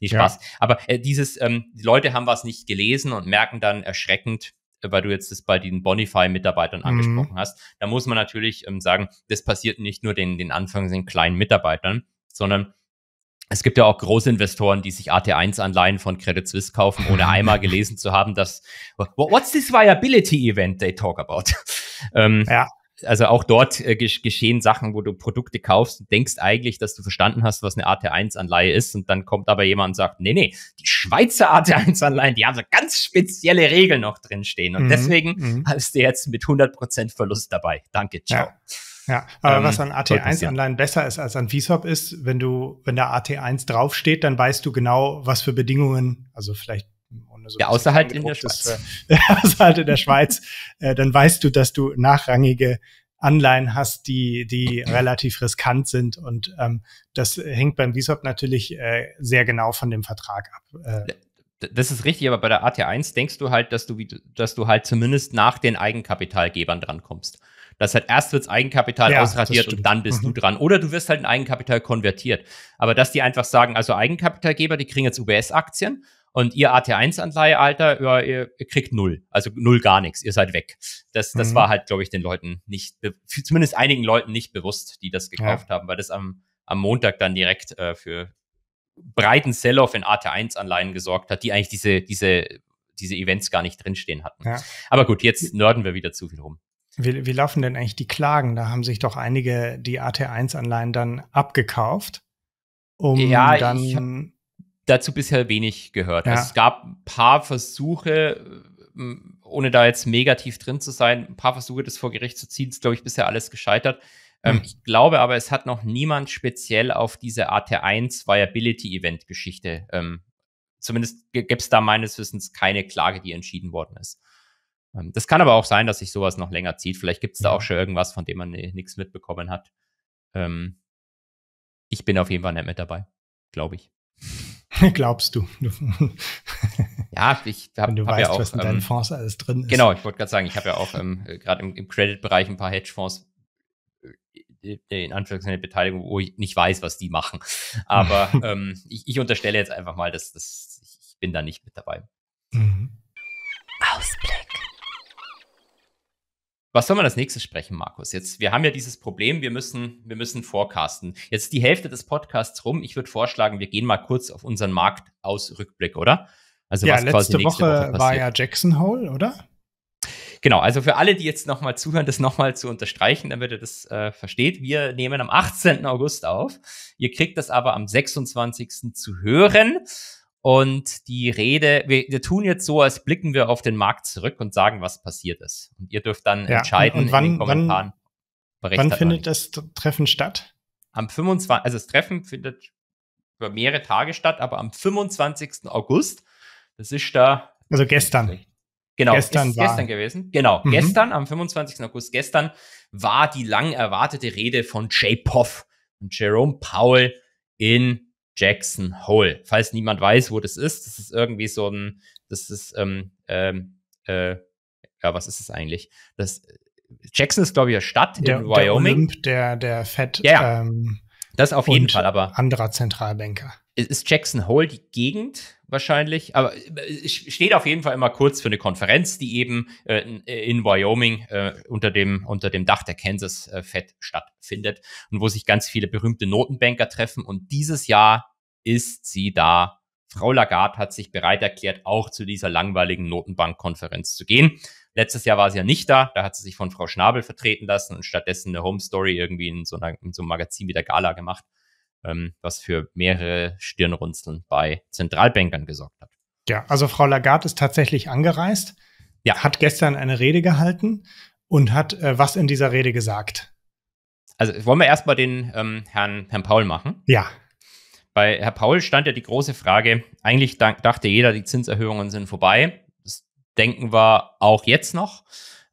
Nicht Spaß. Ja. Aber äh, dieses, ähm, die Leute haben was nicht gelesen und merken dann erschreckend, äh, weil du jetzt das bei den Bonify-Mitarbeitern mhm. angesprochen hast, da muss man natürlich ähm, sagen, das passiert nicht nur den, den Anfangs den kleinen Mitarbeitern, sondern es gibt ja auch Großinvestoren, die sich AT1-Anleihen von Credit Suisse kaufen, ohne einmal gelesen zu haben, dass What's this viability event they talk about? ähm, ja. Also auch dort äh, geschehen Sachen, wo du Produkte kaufst und denkst eigentlich, dass du verstanden hast, was eine AT1-Anleihe ist. Und dann kommt aber jemand und sagt, nee, nee, die Schweizer AT1-Anleihen, die haben so ganz spezielle Regeln noch drinstehen. Und mhm. deswegen mhm. hast du jetzt mit 100% Verlust dabei. Danke, ciao. Ja. Ja, aber ähm, was an AT1-Anleihen besser ist als an VSOP ist, wenn du, wenn da AT1 draufsteht, dann weißt du genau, was für Bedingungen, also vielleicht ohne so Ja, außer halt in der Schweiz. Äh, außer halt in der Schweiz, äh, dann weißt du, dass du nachrangige Anleihen hast, die, die relativ riskant sind. Und ähm, das hängt beim VSOP natürlich äh, sehr genau von dem Vertrag ab. Äh, das ist richtig, aber bei der AT1 denkst du halt, dass du, dass du halt zumindest nach den Eigenkapitalgebern drankommst. Das halt erst wirds Eigenkapital ja, ausradiert und dann bist mhm. du dran. Oder du wirst halt in Eigenkapital konvertiert. Aber dass die einfach sagen, also Eigenkapitalgeber, die kriegen jetzt UBS-Aktien und ihr AT1-Anleihe, Alter, ja, ihr, ihr, kriegt null. Also null gar nichts. Ihr seid weg. Das, das mhm. war halt, glaube ich, den Leuten nicht, zumindest einigen Leuten nicht bewusst, die das gekauft ja. haben, weil das am, am Montag dann direkt äh, für breiten Sell-off in AT1-Anleihen gesorgt hat, die eigentlich diese, diese, diese Events gar nicht drinstehen hatten. Ja. Aber gut, jetzt nörden wir wieder zu viel rum. Wie, wie laufen denn eigentlich die Klagen? Da haben sich doch einige die AT1-Anleihen dann abgekauft, um ja, dann. Dazu bisher wenig gehört. Ja. Also es gab ein paar Versuche, äh, ohne da jetzt negativ drin zu sein, ein paar Versuche, das vor Gericht zu ziehen, ist, glaube ich, bisher alles gescheitert. Ähm, hm. Ich glaube aber, es hat noch niemand speziell auf diese AT1 Viability Event Geschichte. Ähm, zumindest gibt es da meines Wissens keine Klage, die entschieden worden ist. Ähm, das kann aber auch sein, dass sich sowas noch länger zieht. Vielleicht gibt es da auch schon irgendwas, von dem man nichts mitbekommen hat. Ähm, ich bin auf jeden Fall nicht mit dabei, glaube ich. Glaubst du? ja, ich habe hab weißt, ja auch. Was in deinen ähm, Fonds alles drin ist. Genau, ich wollte gerade sagen, ich habe ja auch ähm, gerade im, im Credit-Bereich ein paar Hedgefonds äh, in Anführungszeichen eine Beteiligung, wo ich nicht weiß, was die machen. Aber ähm, ich, ich, unterstelle jetzt einfach mal, dass, dass ich bin da nicht mit dabei. Mhm. Ausblick. Was soll man als nächstes sprechen, Markus? Jetzt, wir haben ja dieses Problem, wir müssen, wir müssen forecasten. Jetzt ist die Hälfte des Podcasts rum. Ich würde vorschlagen, wir gehen mal kurz auf unseren Marktausrückblick, oder? Also ja, letzte Woche, Woche war ja Jackson Hole, oder? Genau, also für alle, die jetzt nochmal zuhören, das nochmal zu unterstreichen, damit ihr das äh, versteht. Wir nehmen am 18. August auf. Ihr kriegt das aber am 26. zu hören. Und die Rede, wir, wir, tun jetzt so, als blicken wir auf den Markt zurück und sagen, was passiert ist. Und ihr dürft dann ja, entscheiden und, und wann, in den Kommentaren. Wann, wann findet das Treffen statt? Am 25. Also das Treffen findet über mehrere Tage statt, aber am 25. August. Das ist da. Also gestern. Genau, gestern, ist war. gestern gewesen. Genau, mhm. gestern, am 25. August gestern, war die lang erwartete Rede von Jay Poff und Jerome Powell in Jackson Hole. Falls niemand weiß, wo das ist, das ist irgendwie so ein, das ist, ähm, ähm, äh, ja, was ist das eigentlich? Das, Jackson ist, glaube ich, eine Stadt der, in Wyoming. Der Olymp, der, der Fett. Ja, ähm, das auf jeden Fall, aber. Anderer Zentralbanker. Ist Jackson Hole die Gegend wahrscheinlich? Aber es äh, steht auf jeden Fall immer kurz für eine Konferenz, die eben äh, in Wyoming äh, unter, dem, unter dem Dach der Kansas äh, Fed stattfindet und wo sich ganz viele berühmte Notenbanker treffen. Und dieses Jahr ist sie da. Frau Lagarde hat sich bereit erklärt, auch zu dieser langweiligen Notenbankkonferenz zu gehen. Letztes Jahr war sie ja nicht da, da hat sie sich von Frau Schnabel vertreten lassen und stattdessen eine Home Story irgendwie in so, einer, in so einem Magazin wie der Gala gemacht, ähm, was für mehrere Stirnrunzeln bei Zentralbankern gesorgt hat. Ja, also Frau Lagarde ist tatsächlich angereist, ja. hat gestern eine Rede gehalten und hat äh, was in dieser Rede gesagt. Also wollen wir erstmal den ähm, Herrn, Herrn Paul machen? Ja. Bei Herr Paul stand ja die große Frage, eigentlich dachte jeder, die Zinserhöhungen sind vorbei denken wir auch jetzt noch.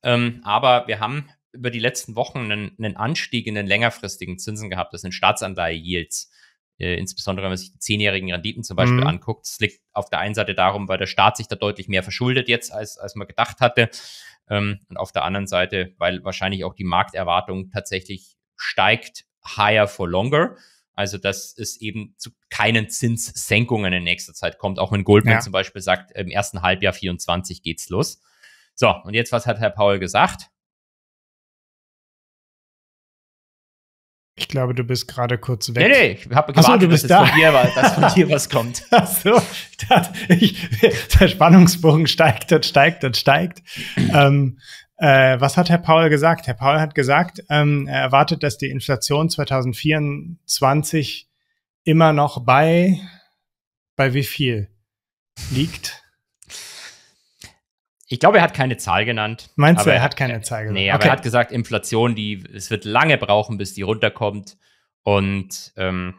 Ähm, aber wir haben über die letzten Wochen einen, einen, Anstieg in den längerfristigen Zinsen gehabt. Das sind Staatsanleihe-Yields. Äh, insbesondere wenn man sich die zehnjährigen Renditen zum Beispiel mhm. anguckt. Es liegt auf der einen Seite darum, weil der Staat sich da deutlich mehr verschuldet jetzt, als, als man gedacht hatte. Ähm, und auf der anderen Seite, weil wahrscheinlich auch die Markterwartung tatsächlich steigt, higher for longer. Also, dass es eben zu keinen Zinssenkungen in nächster Zeit kommt. Auch wenn Goldman ja. zum Beispiel sagt, im ersten Halbjahr 24 geht's los. So, und jetzt, was hat Herr Paul gesagt? Ich glaube, du bist gerade kurz weg. Nee, nee, ich habe gewartet, so, du bist dass, da. Von dir, dass von dir was kommt. Ach so, ich dachte, ich, der Spannungsbogen steigt und steigt und steigt. ähm, äh, was hat Herr Paul gesagt? Herr Paul hat gesagt, ähm, er erwartet, dass die Inflation 2024 immer noch bei, bei wie viel liegt? Ich glaube, er hat keine Zahl genannt. Meinst du, er hat keine Zahl genannt? Nee, aber okay. er hat gesagt, Inflation, die, es wird lange brauchen, bis die runterkommt. Und ähm,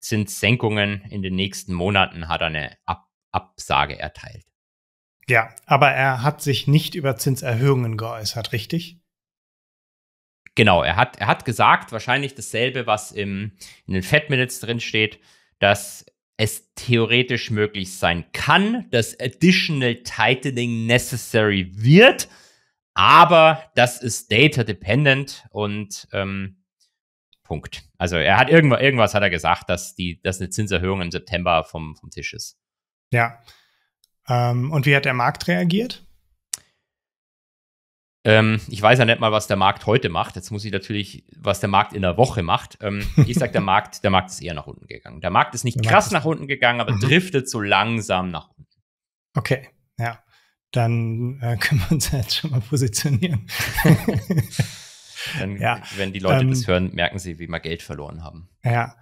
Zinssenkungen in den nächsten Monaten hat er eine Ab Absage erteilt. Ja, aber er hat sich nicht über Zinserhöhungen geäußert, richtig? Genau, er hat, er hat gesagt, wahrscheinlich dasselbe, was im, in den Fed Minutes drin steht, dass es theoretisch möglich sein kann, dass additional tightening necessary wird, aber das ist data dependent und ähm, Punkt. Also er hat irgendwas, irgendwas hat er gesagt, dass die, dass eine Zinserhöhung im September vom, vom Tisch ist. Ja, ähm, und wie hat der Markt reagiert? Ähm, ich weiß ja nicht mal, was der Markt heute macht. Jetzt muss ich natürlich, was der Markt in der Woche macht. Ähm, ich sage, der Markt, der Markt ist eher nach unten gegangen. Der Markt ist nicht der krass nach unten gegangen, aber mhm. driftet so langsam nach unten. Okay, ja. Dann äh, können wir uns jetzt schon mal positionieren. Dann, ja. Wenn die Leute das ähm, hören, merken sie, wie wir Geld verloren haben. Ja.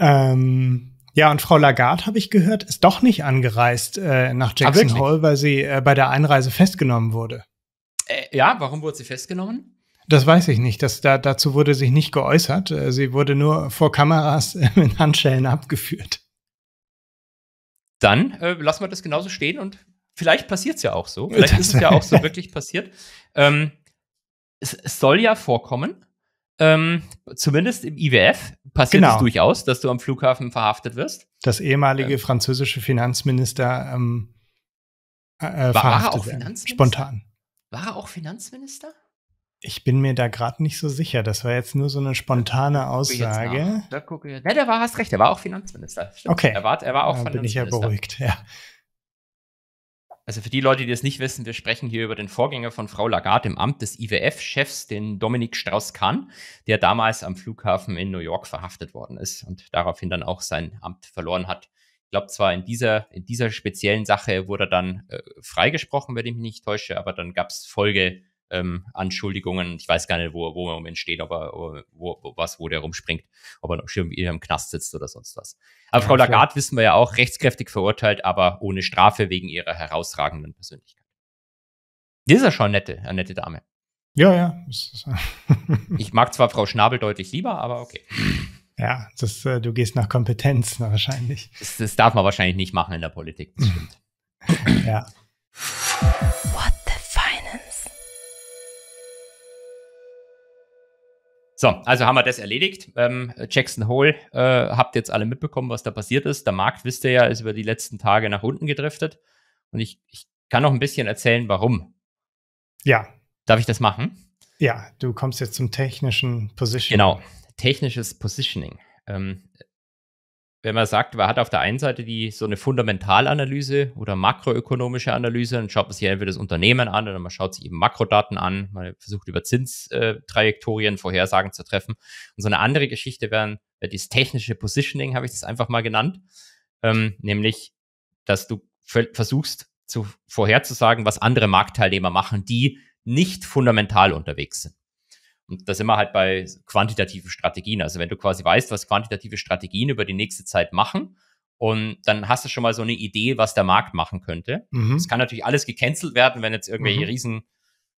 Ähm, ja, und Frau Lagarde, habe ich gehört, ist doch nicht angereist äh, nach Jackson Hole, weil sie äh, bei der Einreise festgenommen wurde. Äh, ja, warum wurde sie festgenommen? Das weiß ich nicht. Das, da, dazu wurde sich nicht geäußert. Äh, sie wurde nur vor Kameras in Handschellen abgeführt. Dann äh, lassen wir das genauso stehen und vielleicht passiert es ja auch so. Vielleicht das ist es ja auch so wirklich passiert. Ähm, es, es soll ja vorkommen, ähm, zumindest im IWF passiert genau. es durchaus, dass du am Flughafen verhaftet wirst. Das ehemalige ähm. französische Finanzminister ähm, äh, äh war verhaftet er auch Finanzminister? Spontan. War er auch Finanzminister? Ich bin mir da gerade nicht so sicher. Das war jetzt nur so eine spontane Aussage. Da gucke ich. Ja, der war, hast recht, der war auch Finanzminister. Stimmt. Okay. Er war, er war auch da Finanzminister. Bin ich ja beruhigt, ja. Also für die Leute, die es nicht wissen, wir sprechen hier über den Vorgänger von Frau Lagarde im Amt des IWF-Chefs, den Dominik Strauss-Kahn, der damals am Flughafen in New York verhaftet worden ist und daraufhin dann auch sein Amt verloren hat Ich glaube zwar in dieser, in dieser speziellen Sache wurde er dann äh, freigesprochen, wenn ich mich nicht täusche, aber dann gab es Folge ähm, Anschuldigungen. Ich weiß gar nicht, wo, wo er im Moment steht, aber wo, wo, was, wo der rumspringt, ob er noch schon im Knast sitzt oder sonst was. Aber ja, Frau Lagarde wissen wir ja auch, rechtskräftig verurteilt, aber ohne Strafe wegen ihrer herausragenden Persönlichkeit. Die ist ja schon nette, eine nette Dame. Ja, ja. ich mag zwar Frau Schnabel deutlich lieber, aber okay. Ja, das, äh, du gehst nach Kompetenz wahrscheinlich. Das, das, darf man wahrscheinlich nicht machen in der Politik, das stimmt. ja. What the Finance? So, also haben wir das erledigt. Ähm, Jackson Hole, äh, habt jetzt alle mitbekommen, was da passiert ist. Der Markt, wisst ihr ja, ist über die letzten Tage nach unten gedriftet. Und ich, ich kann noch ein bisschen erzählen, warum. Ja. Darf ich das machen? Ja, du kommst jetzt zum technischen Positioning. Genau, technisches Positioning. Ähm, wenn man sagt, man hat auf der einen Seite die so eine Fundamentalanalyse oder makroökonomische Analyse, dann schaut man sich entweder das Unternehmen an oder man schaut sich eben Makrodaten an, man versucht über Zinstrajektorien äh, Vorhersagen zu treffen. Und so eine andere Geschichte wäre wär dieses technische Positioning, habe ich das einfach mal genannt, ähm, nämlich, dass du versuchst zu vorherzusagen, was andere Marktteilnehmer machen, die nicht fundamental unterwegs sind. Und da sind wir halt bei quantitativen Strategien. Also wenn du quasi weißt, was quantitative Strategien über die nächste Zeit machen, und dann hast du schon mal so eine Idee, was der Markt machen könnte. Es mhm. kann natürlich alles gecancelt werden, wenn jetzt irgendwelche mhm. riesen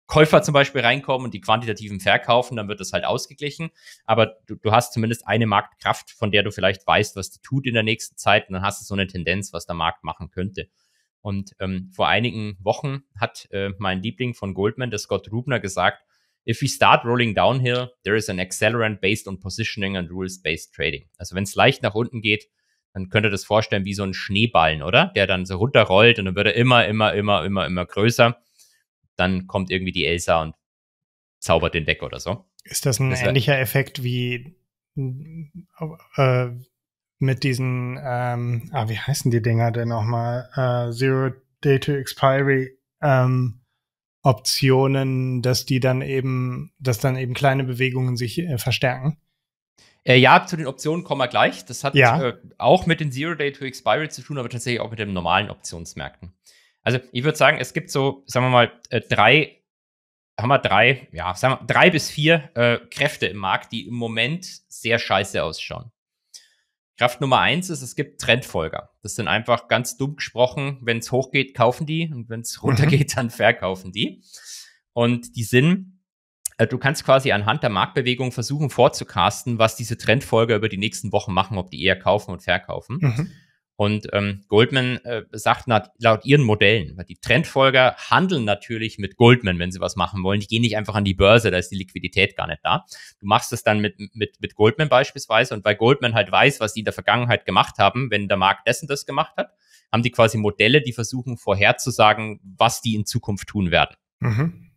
Käufer zum Beispiel reinkommen und die quantitativen verkaufen, dann wird das halt ausgeglichen. Aber du, du hast zumindest eine Marktkraft, von der du vielleicht weißt, was die tut in der nächsten Zeit. Und dann hast du so eine Tendenz, was der Markt machen könnte. Und ähm, vor einigen Wochen hat äh, mein Liebling von Goldman, der Scott Rubner, gesagt, if we start rolling downhill, there is an accelerant based on positioning and rules-based trading. Also wenn es leicht nach unten geht, dann könnt ihr das vorstellen wie so ein Schneeballen, oder? Der dann so runterrollt und dann wird er immer, immer, immer, immer, immer größer. Dann kommt irgendwie die Elsa und zaubert den weg oder so. Ist das ein das ähnlicher Effekt wie äh, mit diesen, ähm, ah, wie heißen die Dinger denn nochmal? Äh, Zero Day to Expiry ähm, Optionen, dass die dann eben, dass dann eben kleine Bewegungen sich äh, verstärken? Äh, ja, zu den Optionen kommen wir gleich. Das hat ja. äh, auch mit den Zero Day to Expiry zu tun, aber tatsächlich auch mit den normalen Optionsmärkten. Also ich würde sagen, es gibt so, sagen wir mal, äh, drei, haben wir drei, ja, sagen wir, drei bis vier äh, Kräfte im Markt, die im Moment sehr scheiße ausschauen. Kraft Nummer eins ist, es gibt Trendfolger. Das sind einfach ganz dumm gesprochen, wenn es hochgeht, kaufen die und wenn es mhm. runtergeht, dann verkaufen die. Und die sind, äh, du kannst quasi anhand der Marktbewegung versuchen vorzucasten, was diese Trendfolger über die nächsten Wochen machen, ob die eher kaufen und verkaufen. Mhm. Und ähm, Goldman äh, sagt laut, laut ihren Modellen, weil die Trendfolger handeln natürlich mit Goldman, wenn sie was machen wollen. Die gehen nicht einfach an die Börse, da ist die Liquidität gar nicht da. Du machst es dann mit, mit, mit Goldman beispielsweise und weil Goldman halt weiß, was die in der Vergangenheit gemacht haben, wenn der Markt dessen das gemacht hat, haben die quasi Modelle, die versuchen vorherzusagen, was die in Zukunft tun werden. Mhm.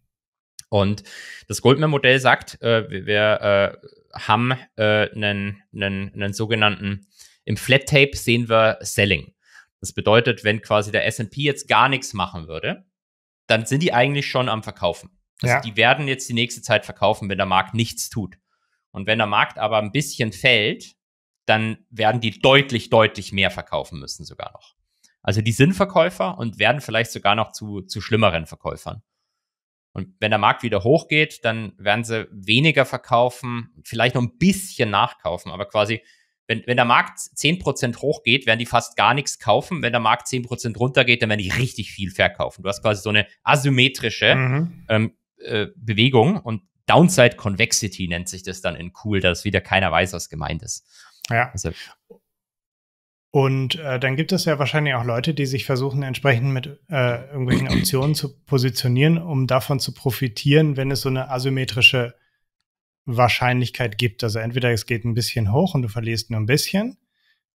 Und das Goldman-Modell sagt, äh, wir, wir äh, haben äh, einen, einen, einen sogenannten im Flat Tape sehen wir Selling. Das bedeutet, wenn quasi der S&P jetzt gar nichts machen würde, dann sind die eigentlich schon am Verkaufen. Also ja. die werden jetzt die nächste Zeit verkaufen, wenn der Markt nichts tut. Und wenn der Markt aber ein bisschen fällt, dann werden die deutlich, deutlich mehr verkaufen müssen sogar noch. Also die sind Verkäufer und werden vielleicht sogar noch zu, zu schlimmeren Verkäufern. Und wenn der Markt wieder hochgeht, dann werden sie weniger verkaufen, vielleicht noch ein bisschen nachkaufen, aber quasi wenn, wenn der Markt 10% hochgeht, werden die fast gar nichts kaufen. Wenn der Markt 10% runtergeht, dann werden die richtig viel verkaufen. Du hast quasi so eine asymmetrische mhm. ähm, äh, Bewegung und Downside Convexity nennt sich das dann in cool, dass wieder keiner weiß, was gemeint ist. Ja. Also, und äh, dann gibt es ja wahrscheinlich auch Leute, die sich versuchen, entsprechend mit äh, irgendwelchen Optionen zu positionieren, um davon zu profitieren, wenn es so eine asymmetrische Wahrscheinlichkeit gibt. Also entweder es geht ein bisschen hoch und du verlierst nur ein bisschen,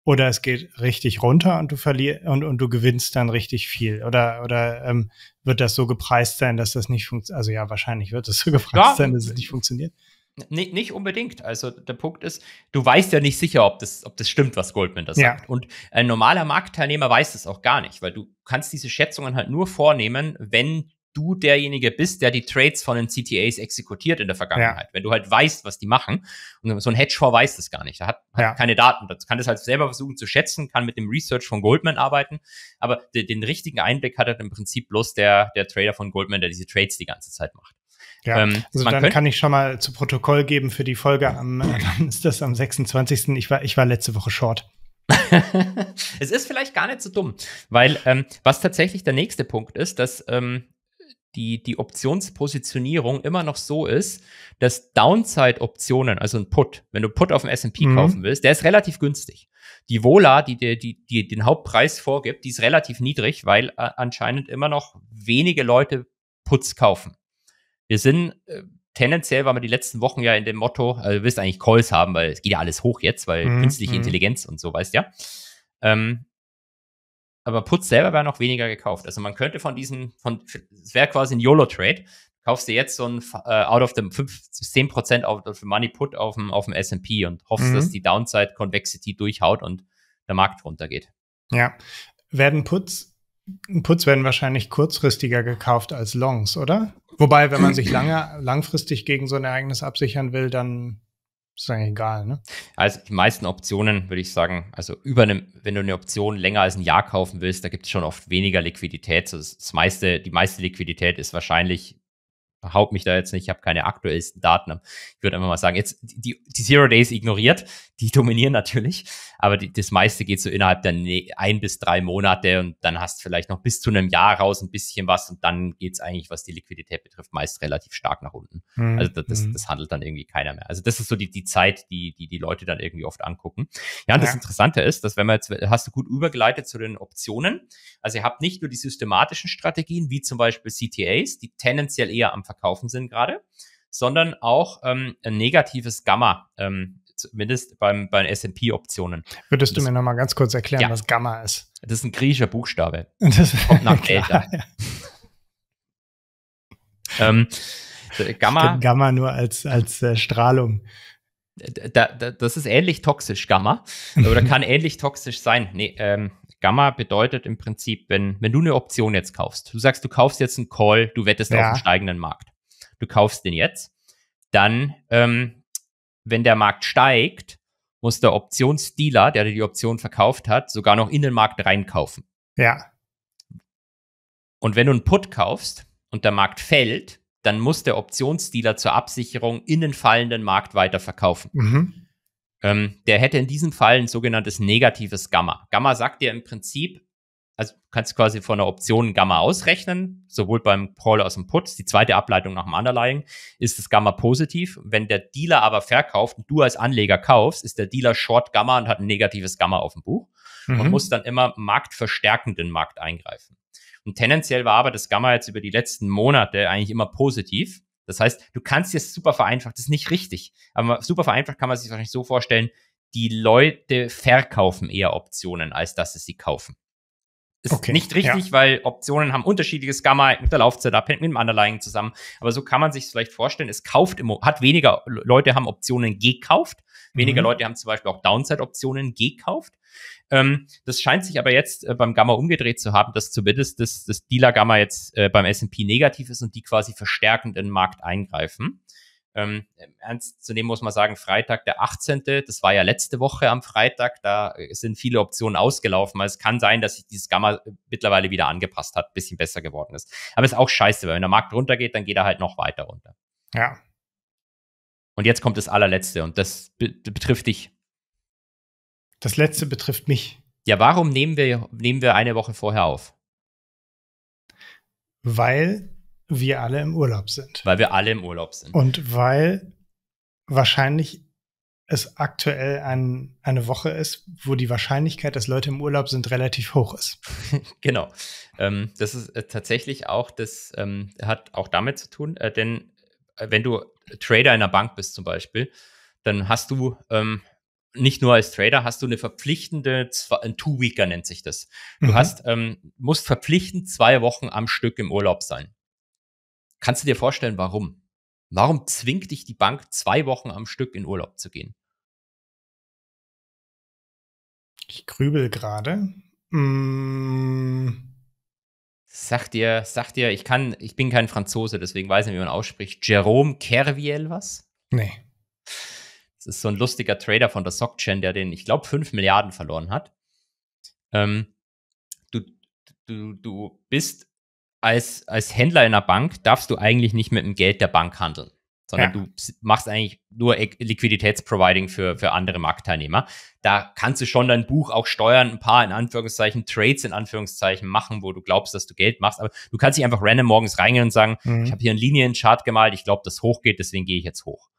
oder es geht richtig runter und du verlierst und, und du gewinnst dann richtig viel. Oder, oder ähm, wird das so gepreist sein, dass das nicht funktioniert? Also ja, wahrscheinlich wird es so gepreist ja, sein, dass es nicht funktioniert. Nee, nicht unbedingt. Also der Punkt ist, du weißt ja nicht sicher, ob das, ob das stimmt, was Goldman da sagt. Ja. Und ein normaler Marktteilnehmer weiß das auch gar nicht, weil du kannst diese Schätzungen halt nur vornehmen, wenn du derjenige bist, der die Trades von den CTAs exekutiert in der Vergangenheit. Ja. Wenn du halt weißt, was die machen. Und so ein Hedgefonds weiß das gar nicht. Er hat, hat ja. keine Daten. Das kann das halt selber versuchen zu schätzen, kann mit dem Research von Goldman arbeiten. Aber de, den richtigen Einblick hat er im Prinzip bloß der, der Trader von Goldman, der diese Trades die ganze Zeit macht. Ja, ähm, also dann kann ich schon mal zu Protokoll geben für die Folge am, dann ist das am 26. Ich war, ich war letzte Woche short. es ist vielleicht gar nicht so dumm, weil ähm, was tatsächlich der nächste Punkt ist, dass ähm, die, die Optionspositionierung immer noch so ist, dass Downside-Optionen, also ein Put, wenn du Put auf dem S&P mhm. kaufen willst, der ist relativ günstig. Die Vola, die, die, die, die den Hauptpreis vorgibt, die ist relativ niedrig, weil äh, anscheinend immer noch wenige Leute Puts kaufen. Wir sind äh, tendenziell, weil wir die letzten Wochen ja in dem Motto, also du willst eigentlich Calls haben, weil es geht ja alles hoch jetzt, weil mhm. künstliche mhm. Intelligenz und so, weißt ja. Ähm, aber Putz selber wäre noch weniger gekauft. Also man könnte von diesen, von, es wäre quasi ein YOLO-Trade. Kaufst du jetzt so ein äh, out of the 5 bis 10 Prozent auf, auf Money Put auf dem, auf dem S&P und hoffst, mhm. dass die Downside Convexity durchhaut und der Markt runtergeht. Ja. Werden Puts, Puts werden wahrscheinlich kurzfristiger gekauft als Longs, oder? Wobei, wenn man sich lange, langfristig gegen so ein Ereignis absichern will, dann ist eigentlich egal, ne? Also die meisten Optionen würde ich sagen, also über eine, wenn du eine Option länger als ein Jahr kaufen willst, da gibt es schon oft weniger Liquidität. Das, das meiste, die meiste Liquidität ist wahrscheinlich behaupte mich da jetzt nicht, ich habe keine aktuellsten Daten. Ich würde einfach mal sagen, jetzt die, die Zero Days ignoriert, die dominieren natürlich, aber die, das meiste geht so innerhalb der ne, ein bis drei Monate und dann hast du vielleicht noch bis zu einem Jahr raus ein bisschen was und dann geht's eigentlich, was die Liquidität betrifft, meist relativ stark nach unten. Mhm. Also das, das, mhm. handelt dann irgendwie keiner mehr. Also das ist so die, die Zeit, die, die die Leute dann irgendwie oft angucken. Ja, und ja. das Interessante ist, dass wenn man jetzt, hast du gut übergeleitet zu den Optionen, also ihr habt nicht nur die systematischen Strategien, wie zum Beispiel CTAs, die tendenziell eher am Verkaufen sind gerade, sondern auch ähm, ein negatives Gamma, ähm, zumindest beim, bei S&P-Optionen. Würdest das, du mir noch mal ganz kurz erklären, ja, was Gamma ist? Das ist ein griechischer Buchstabe. Das kommt nach Delta. Ja. ähm, Gamma. Gamma nur als, als äh, Strahlung. Da, da, das ist ähnlich toxisch, Gamma. Oder kann ähnlich toxisch sein. Nee, ähm, Gamma bedeutet im Prinzip, wenn, wenn du eine Option jetzt kaufst, du sagst, du kaufst jetzt einen Call, du wettest ja. auf einen steigenden Markt. Du kaufst den jetzt, dann, ähm, wenn der Markt steigt, muss der Optionsdealer, der dir die Option verkauft hat, sogar noch in den Markt reinkaufen. Ja. Und wenn du einen Put kaufst und der Markt fällt, dann muss der Optionsdealer zur Absicherung in den fallenden Markt weiterverkaufen. Mhm. Ähm, der hätte in diesem Fall ein sogenanntes negatives Gamma. Gamma sagt dir im Prinzip, also kannst du quasi von der Option Gamma ausrechnen, sowohl beim Call aus dem Put, die zweite Ableitung nach dem Underlying, ist das Gamma positiv. Wenn der Dealer aber verkauft und du als Anleger kaufst, ist der Dealer Short Gamma und hat ein negatives Gamma auf dem Buch mhm. und muss dann immer marktverstärkenden Markt eingreifen. Und tendenziell war aber das Gamma jetzt über die letzten Monate eigentlich immer positiv. Das heißt, du kannst dir super vereinfacht, das ist nicht richtig, aber super vereinfacht kann man sich wahrscheinlich so vorstellen, die Leute verkaufen eher Optionen, als dass sie sie kaufen. Ist okay, nicht richtig, ja. weil Optionen haben unterschiedliches Gamma mit der Laufzeit ab, mit dem Underlying zusammen. Aber so kann man sich vielleicht vorstellen, es kauft immer, hat weniger Leute haben Optionen gekauft, weniger mhm. Leute haben zum Beispiel auch Downside-Optionen gekauft. Ähm, das scheint sich aber jetzt äh, beim Gamma umgedreht zu haben, dass zumindest das, das Dealer-Gamma jetzt äh, beim S&P negativ ist und die quasi verstärkend in den Markt eingreifen. Ähm, ernst zu nehmen muss man sagen, Freitag der 18., das war ja letzte Woche am Freitag, da äh, sind viele Optionen ausgelaufen. Also es kann sein, dass sich dieses Gamma äh, mittlerweile wieder angepasst hat, bisschen besser geworden ist. Aber es ist auch scheiße, weil wenn der Markt runtergeht, dann geht er halt noch weiter runter. Ja. Und jetzt kommt das allerletzte und das be betrifft dich. Das letzte betrifft mich. Ja, warum nehmen wir, nehmen wir eine Woche vorher auf? Weil wir alle im Urlaub sind. Weil wir alle im Urlaub sind. Und weil wahrscheinlich es aktuell ein, eine Woche ist, wo die Wahrscheinlichkeit, dass Leute im Urlaub sind, relativ hoch ist. genau. Ähm, das ist äh, tatsächlich auch, das ähm, hat auch damit zu tun, äh, denn äh, wenn du Trader in einer Bank bist zum Beispiel, dann hast du ähm, nicht nur als Trader hast du eine verpflichtende, ein Two-Weeker nennt sich das. Du mhm. hast, ähm, musst verpflichtend zwei Wochen am Stück im Urlaub sein. Kannst du dir vorstellen, warum? Warum zwingt dich die Bank zwei Wochen am Stück in Urlaub zu gehen? Ich grübel gerade. Mm. Sagt dir, sagt dir, ich kann, ich bin kein Franzose, deswegen weiß ich nicht, wie man ausspricht. Jerome Kerviel was? Nee. Das ist so ein lustiger Trader von der SocGen, der den, ich glaube, 5 Milliarden verloren hat. Ähm, du, du, du bist als, als Händler in einer Bank, darfst du eigentlich nicht mit dem Geld der Bank handeln sondern ja. du machst eigentlich nur Liquiditätsproviding für, für andere Marktteilnehmer. Da kannst du schon dein Buch auch steuern, ein paar in Anführungszeichen Trades in Anführungszeichen machen, wo du glaubst, dass du Geld machst. Aber du kannst nicht einfach random morgens reingehen und sagen, mhm. ich habe hier einen Linienchart gemalt, ich glaube, das hochgeht, deswegen gehe ich jetzt hoch.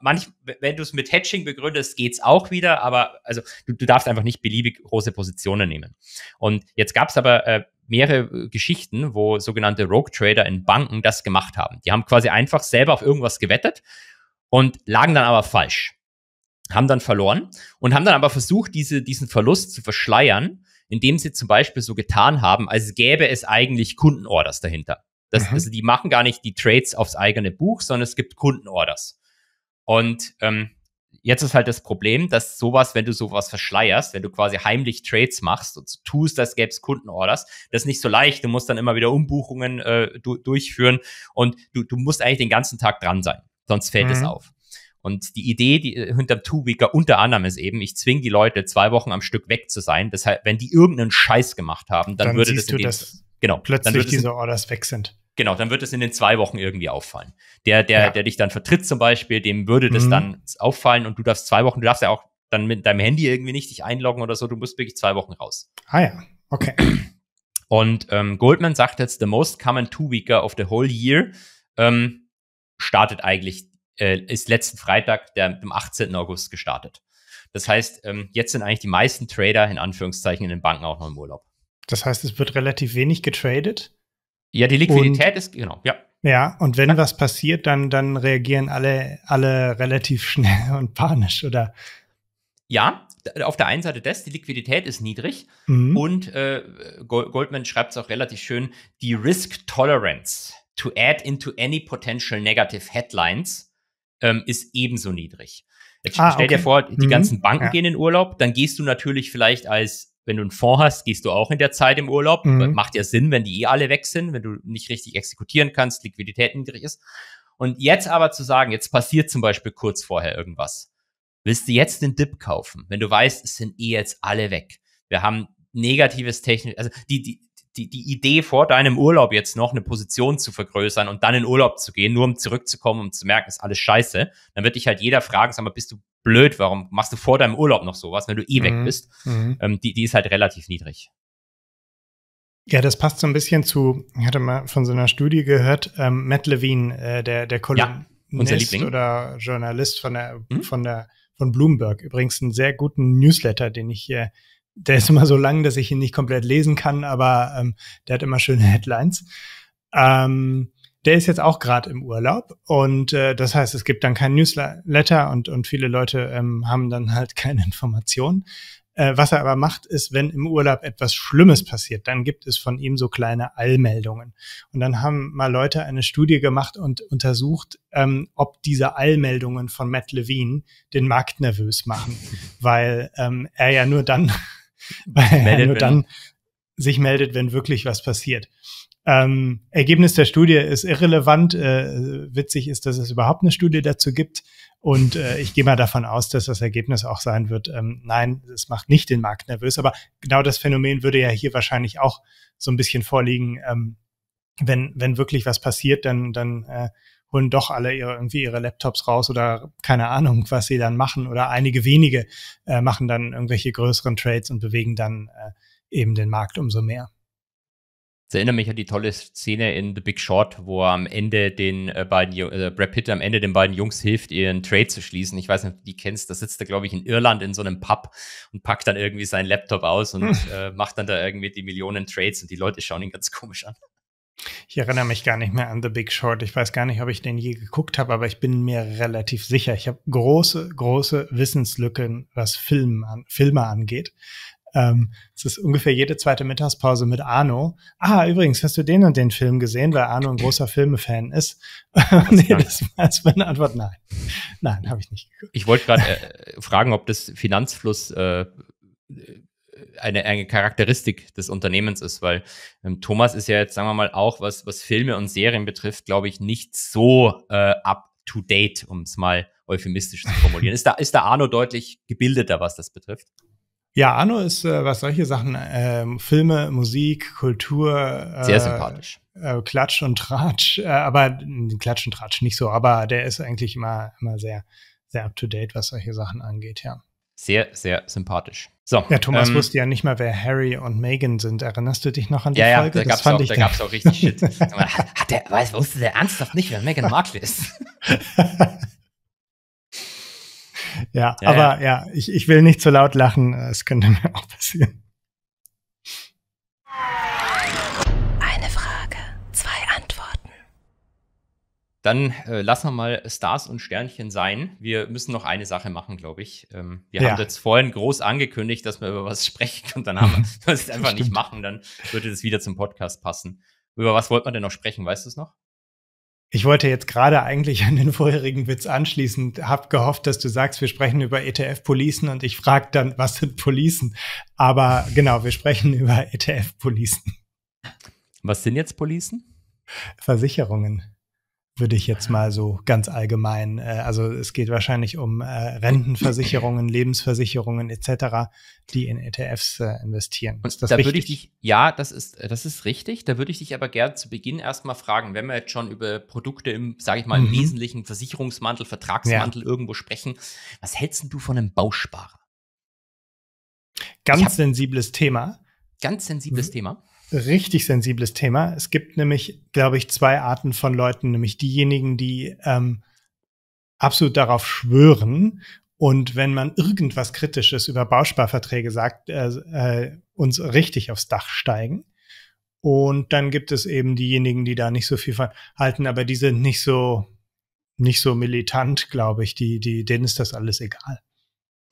Manch, wenn du es mit Hedging begründest, geht's auch wieder, aber also du, du darfst einfach nicht beliebig große Positionen nehmen. Und jetzt gab es aber äh, mehrere äh, Geschichten, wo sogenannte Rogue Trader in Banken das gemacht haben. Die haben quasi einfach selber auf irgendwas gewettet und lagen dann aber falsch. Haben dann verloren und haben dann aber versucht, diese, diesen Verlust zu verschleiern, indem sie zum Beispiel so getan haben, als gäbe es eigentlich Kundenorders dahinter. Das, mhm. Also die machen gar nicht die Trades aufs eigene Buch, sondern es gibt Kundenorders. Und ähm, jetzt ist halt das Problem, dass sowas, wenn du sowas verschleierst, wenn du quasi heimlich Trades machst und tust, als gäbe es Kundenorders, das ist nicht so leicht. Du musst dann immer wieder Umbuchungen äh, du durchführen und du, du musst eigentlich den ganzen Tag dran sein, sonst fällt mhm. es auf. Und die Idee, die äh, hinterm Two-Weeker unter anderem ist eben, ich zwinge die Leute zwei Wochen am Stück weg zu sein. Deshalb, wenn die irgendeinen Scheiß gemacht haben, dann, dann würde das, du, dass genau, plötzlich diese Orders weg sind. Genau, dann wird es in den zwei Wochen irgendwie auffallen. Der, der, ja. der dich dann vertritt zum Beispiel, dem würde das mhm. dann auffallen und du darfst zwei Wochen, du darfst ja auch dann mit deinem Handy irgendwie nicht dich einloggen oder so, du musst wirklich zwei Wochen raus. Ah ja, okay. Und ähm, Goldman sagt jetzt, the most common two-weeker of the whole year ähm, startet eigentlich, äh, ist letzten Freitag, der, dem 18. August gestartet. Das heißt, ähm, jetzt sind eigentlich die meisten Trader in Anführungszeichen in den Banken auch noch im Urlaub. Das heißt, es wird relativ wenig getradet? Ja, die Liquidität und, ist, genau, ja. Ja, und wenn ja. was passiert, dann, dann reagieren alle, alle relativ schnell und panisch, oder? Ja, auf der einen Seite das, die Liquidität ist niedrig mhm. und äh, Goldman schreibt es auch relativ schön, die Risk Tolerance to add into any potential negative headlines ähm, ist ebenso niedrig. Jetzt ah, stell okay. dir vor, die mhm. ganzen Banken ja. gehen in Urlaub, dann gehst du natürlich vielleicht als wenn du einen Fonds hast, gehst du auch in der Zeit im Urlaub. Mhm. Macht ja Sinn, wenn die eh alle weg sind, wenn du nicht richtig exekutieren kannst, Liquidität niedrig ist. Und jetzt aber zu sagen, jetzt passiert zum Beispiel kurz vorher irgendwas. Willst du jetzt den Dip kaufen, wenn du weißt, es sind eh jetzt alle weg? Wir haben negatives technisch, also die, die, die, die Idee vor deinem Urlaub jetzt noch eine Position zu vergrößern und dann in Urlaub zu gehen, nur um zurückzukommen, um zu merken, ist alles scheiße, dann wird dich halt jeder fragen, sag mal, bist du blöd, warum machst du vor deinem Urlaub noch sowas, wenn du eh mhm. weg bist? Mhm. Ähm, die, die ist halt relativ niedrig. Ja, das passt so ein bisschen zu, ich hatte mal von so einer Studie gehört, ähm, Matt Levine, äh, der, der Kolumnist ja, oder Journalist von der, mhm. von der, von Bloomberg. Übrigens einen sehr guten Newsletter, den ich hier, der ist immer so lang, dass ich ihn nicht komplett lesen kann, aber ähm, der hat immer schöne Headlines. Ähm, der ist jetzt auch gerade im Urlaub und äh, das heißt, es gibt dann kein Newsletter und, und viele Leute ähm, haben dann halt keine Informationen. Äh, was er aber macht, ist, wenn im Urlaub etwas Schlimmes passiert, dann gibt es von ihm so kleine Allmeldungen. Und dann haben mal Leute eine Studie gemacht und untersucht, ähm, ob diese Allmeldungen von Matt Levine den Markt nervös machen, weil ähm, er ja nur dann, weil er nur dann sich meldet, wenn wirklich was passiert. Ähm, Ergebnis der Studie ist irrelevant. Äh, witzig ist, dass es überhaupt eine Studie dazu gibt. Und äh, ich gehe mal davon aus, dass das Ergebnis auch sein wird, ähm, nein, es macht nicht den Markt nervös. Aber genau das Phänomen würde ja hier wahrscheinlich auch so ein bisschen vorliegen. Ähm, wenn, wenn wirklich was passiert, dann, dann äh, holen doch alle ihre, irgendwie ihre Laptops raus oder keine Ahnung, was sie dann machen. Oder einige wenige äh, machen dann irgendwelche größeren Trades und bewegen dann äh, eben den Markt umso mehr. Das erinnert mich an die tolle Szene in The Big Short, wo er am Ende den äh, beiden, äh, Brad Pitt am Ende den beiden Jungs hilft, ihren Trade zu schließen. Ich weiß nicht, ob du die kennst. Da sitzt er, glaube ich, in Irland in so einem Pub und packt dann irgendwie seinen Laptop aus und hm. äh, macht dann da irgendwie die Millionen Trades und die Leute schauen ihn ganz komisch an. Ich erinnere mich gar nicht mehr an The Big Short. Ich weiß gar nicht, ob ich den je geguckt habe, aber ich bin mir relativ sicher. Ich habe große, große Wissenslücken, was Film an, Filme angeht. Ähm, es ist ungefähr jede zweite Mittagspause mit Arno. Ah, übrigens, hast du den und den Film gesehen, weil Arno ein großer Filmefan ist? nee, das war meine Antwort nein. Nein, habe ich nicht geguckt. Ich wollte gerade äh, fragen, ob das Finanzfluss äh, eine, eine Charakteristik des Unternehmens ist, weil ähm, Thomas ist ja jetzt, sagen wir mal, auch was, was Filme und Serien betrifft, glaube ich, nicht so äh, up to date, um es mal euphemistisch zu formulieren. ist, da, ist da Arno deutlich gebildeter, was das betrifft? Ja, Arno ist, äh, was solche Sachen, äh, Filme, Musik, Kultur. Äh, Sehr sympathisch. Äh, Klatsch und Tratsch, äh, aber Klatsch und Tratsch nicht so, aber der ist eigentlich immer, immer sehr, sehr up to date, was solche Sachen angeht, ja. Sehr, sehr sympathisch. So, ja, Thomas ähm, wusste ja nicht mal, wer Harry und Megan sind. Erinnerst du dich noch an die ja, Folge? Ja, da gab es auch, da gab's auch richtig Shit. Hat der, weiß, wusste der ernsthaft nicht, wer Megan Markle ist? ja, ja, aber ja, ja ich, ich will nicht zu laut lachen. Es könnte mir auch passieren. Dann äh, lassen wir mal Stars und Sternchen sein. Wir müssen noch eine Sache machen, glaube ich. Ähm, wir ja. haben jetzt vorhin groß angekündigt, dass wir über was sprechen und dann haben wir es einfach nicht machen. Dann würde das wieder zum Podcast passen. Über was wollten wir denn noch sprechen? Weißt du es noch? Ich wollte jetzt gerade eigentlich an den vorherigen Witz anschließen, habe gehofft, dass du sagst, wir sprechen über ETF-Policen und ich frage dann, was sind Policen? Aber genau, wir sprechen über ETF-Policen. Was sind jetzt Policen? Versicherungen würde ich jetzt mal so ganz allgemein. Äh, also es geht wahrscheinlich um äh, Rentenversicherungen, Lebensversicherungen etc., die in ETFs äh, investieren. Und da würde ich dich, ja, das ist, das ist richtig. Da würde ich dich aber gerne zu Beginn erstmal fragen, wenn wir jetzt schon über Produkte im, sage ich mal, im mhm. wesentlichen Versicherungsmantel, Vertragsmantel ja. irgendwo sprechen, was hältst du von einem Bausparer? Ganz sensibles Thema. Ganz sensibles mhm. Thema richtig sensibles Thema. Es gibt nämlich, glaube ich, zwei Arten von Leuten, nämlich diejenigen, die ähm, absolut darauf schwören und wenn man irgendwas Kritisches über Bausparverträge sagt, äh, äh, uns richtig aufs Dach steigen. Und dann gibt es eben diejenigen, die da nicht so viel von halten, aber die sind nicht so, nicht so militant, glaube ich. Die, die, denen ist das alles egal.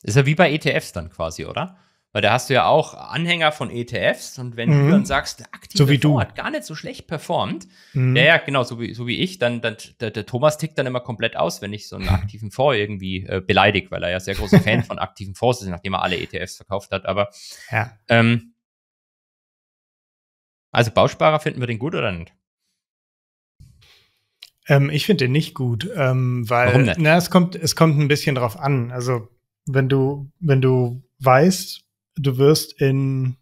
Ist ja wie bei ETFs dann quasi, oder? Weil da hast du ja auch Anhänger von ETFs und wenn mhm. du dann sagst, der aktive so wie Fonds du. hat gar nicht so schlecht performt, mhm. ja, ja, genau, so wie, so wie ich, dann, dann der, der, Thomas tickt dann immer komplett aus, wenn ich so einen aktiven Fonds irgendwie äh, beleidigt, weil er ja sehr großer Fan von aktiven Fonds ist, nachdem er alle ETFs verkauft hat. Aber ja. ähm, also Bausparer finden wir den gut oder nicht? Ähm, ich finde den nicht gut, ähm, weil Warum nicht? Na, es kommt, es kommt ein bisschen drauf an. Also wenn du, wenn du weißt, du wirst in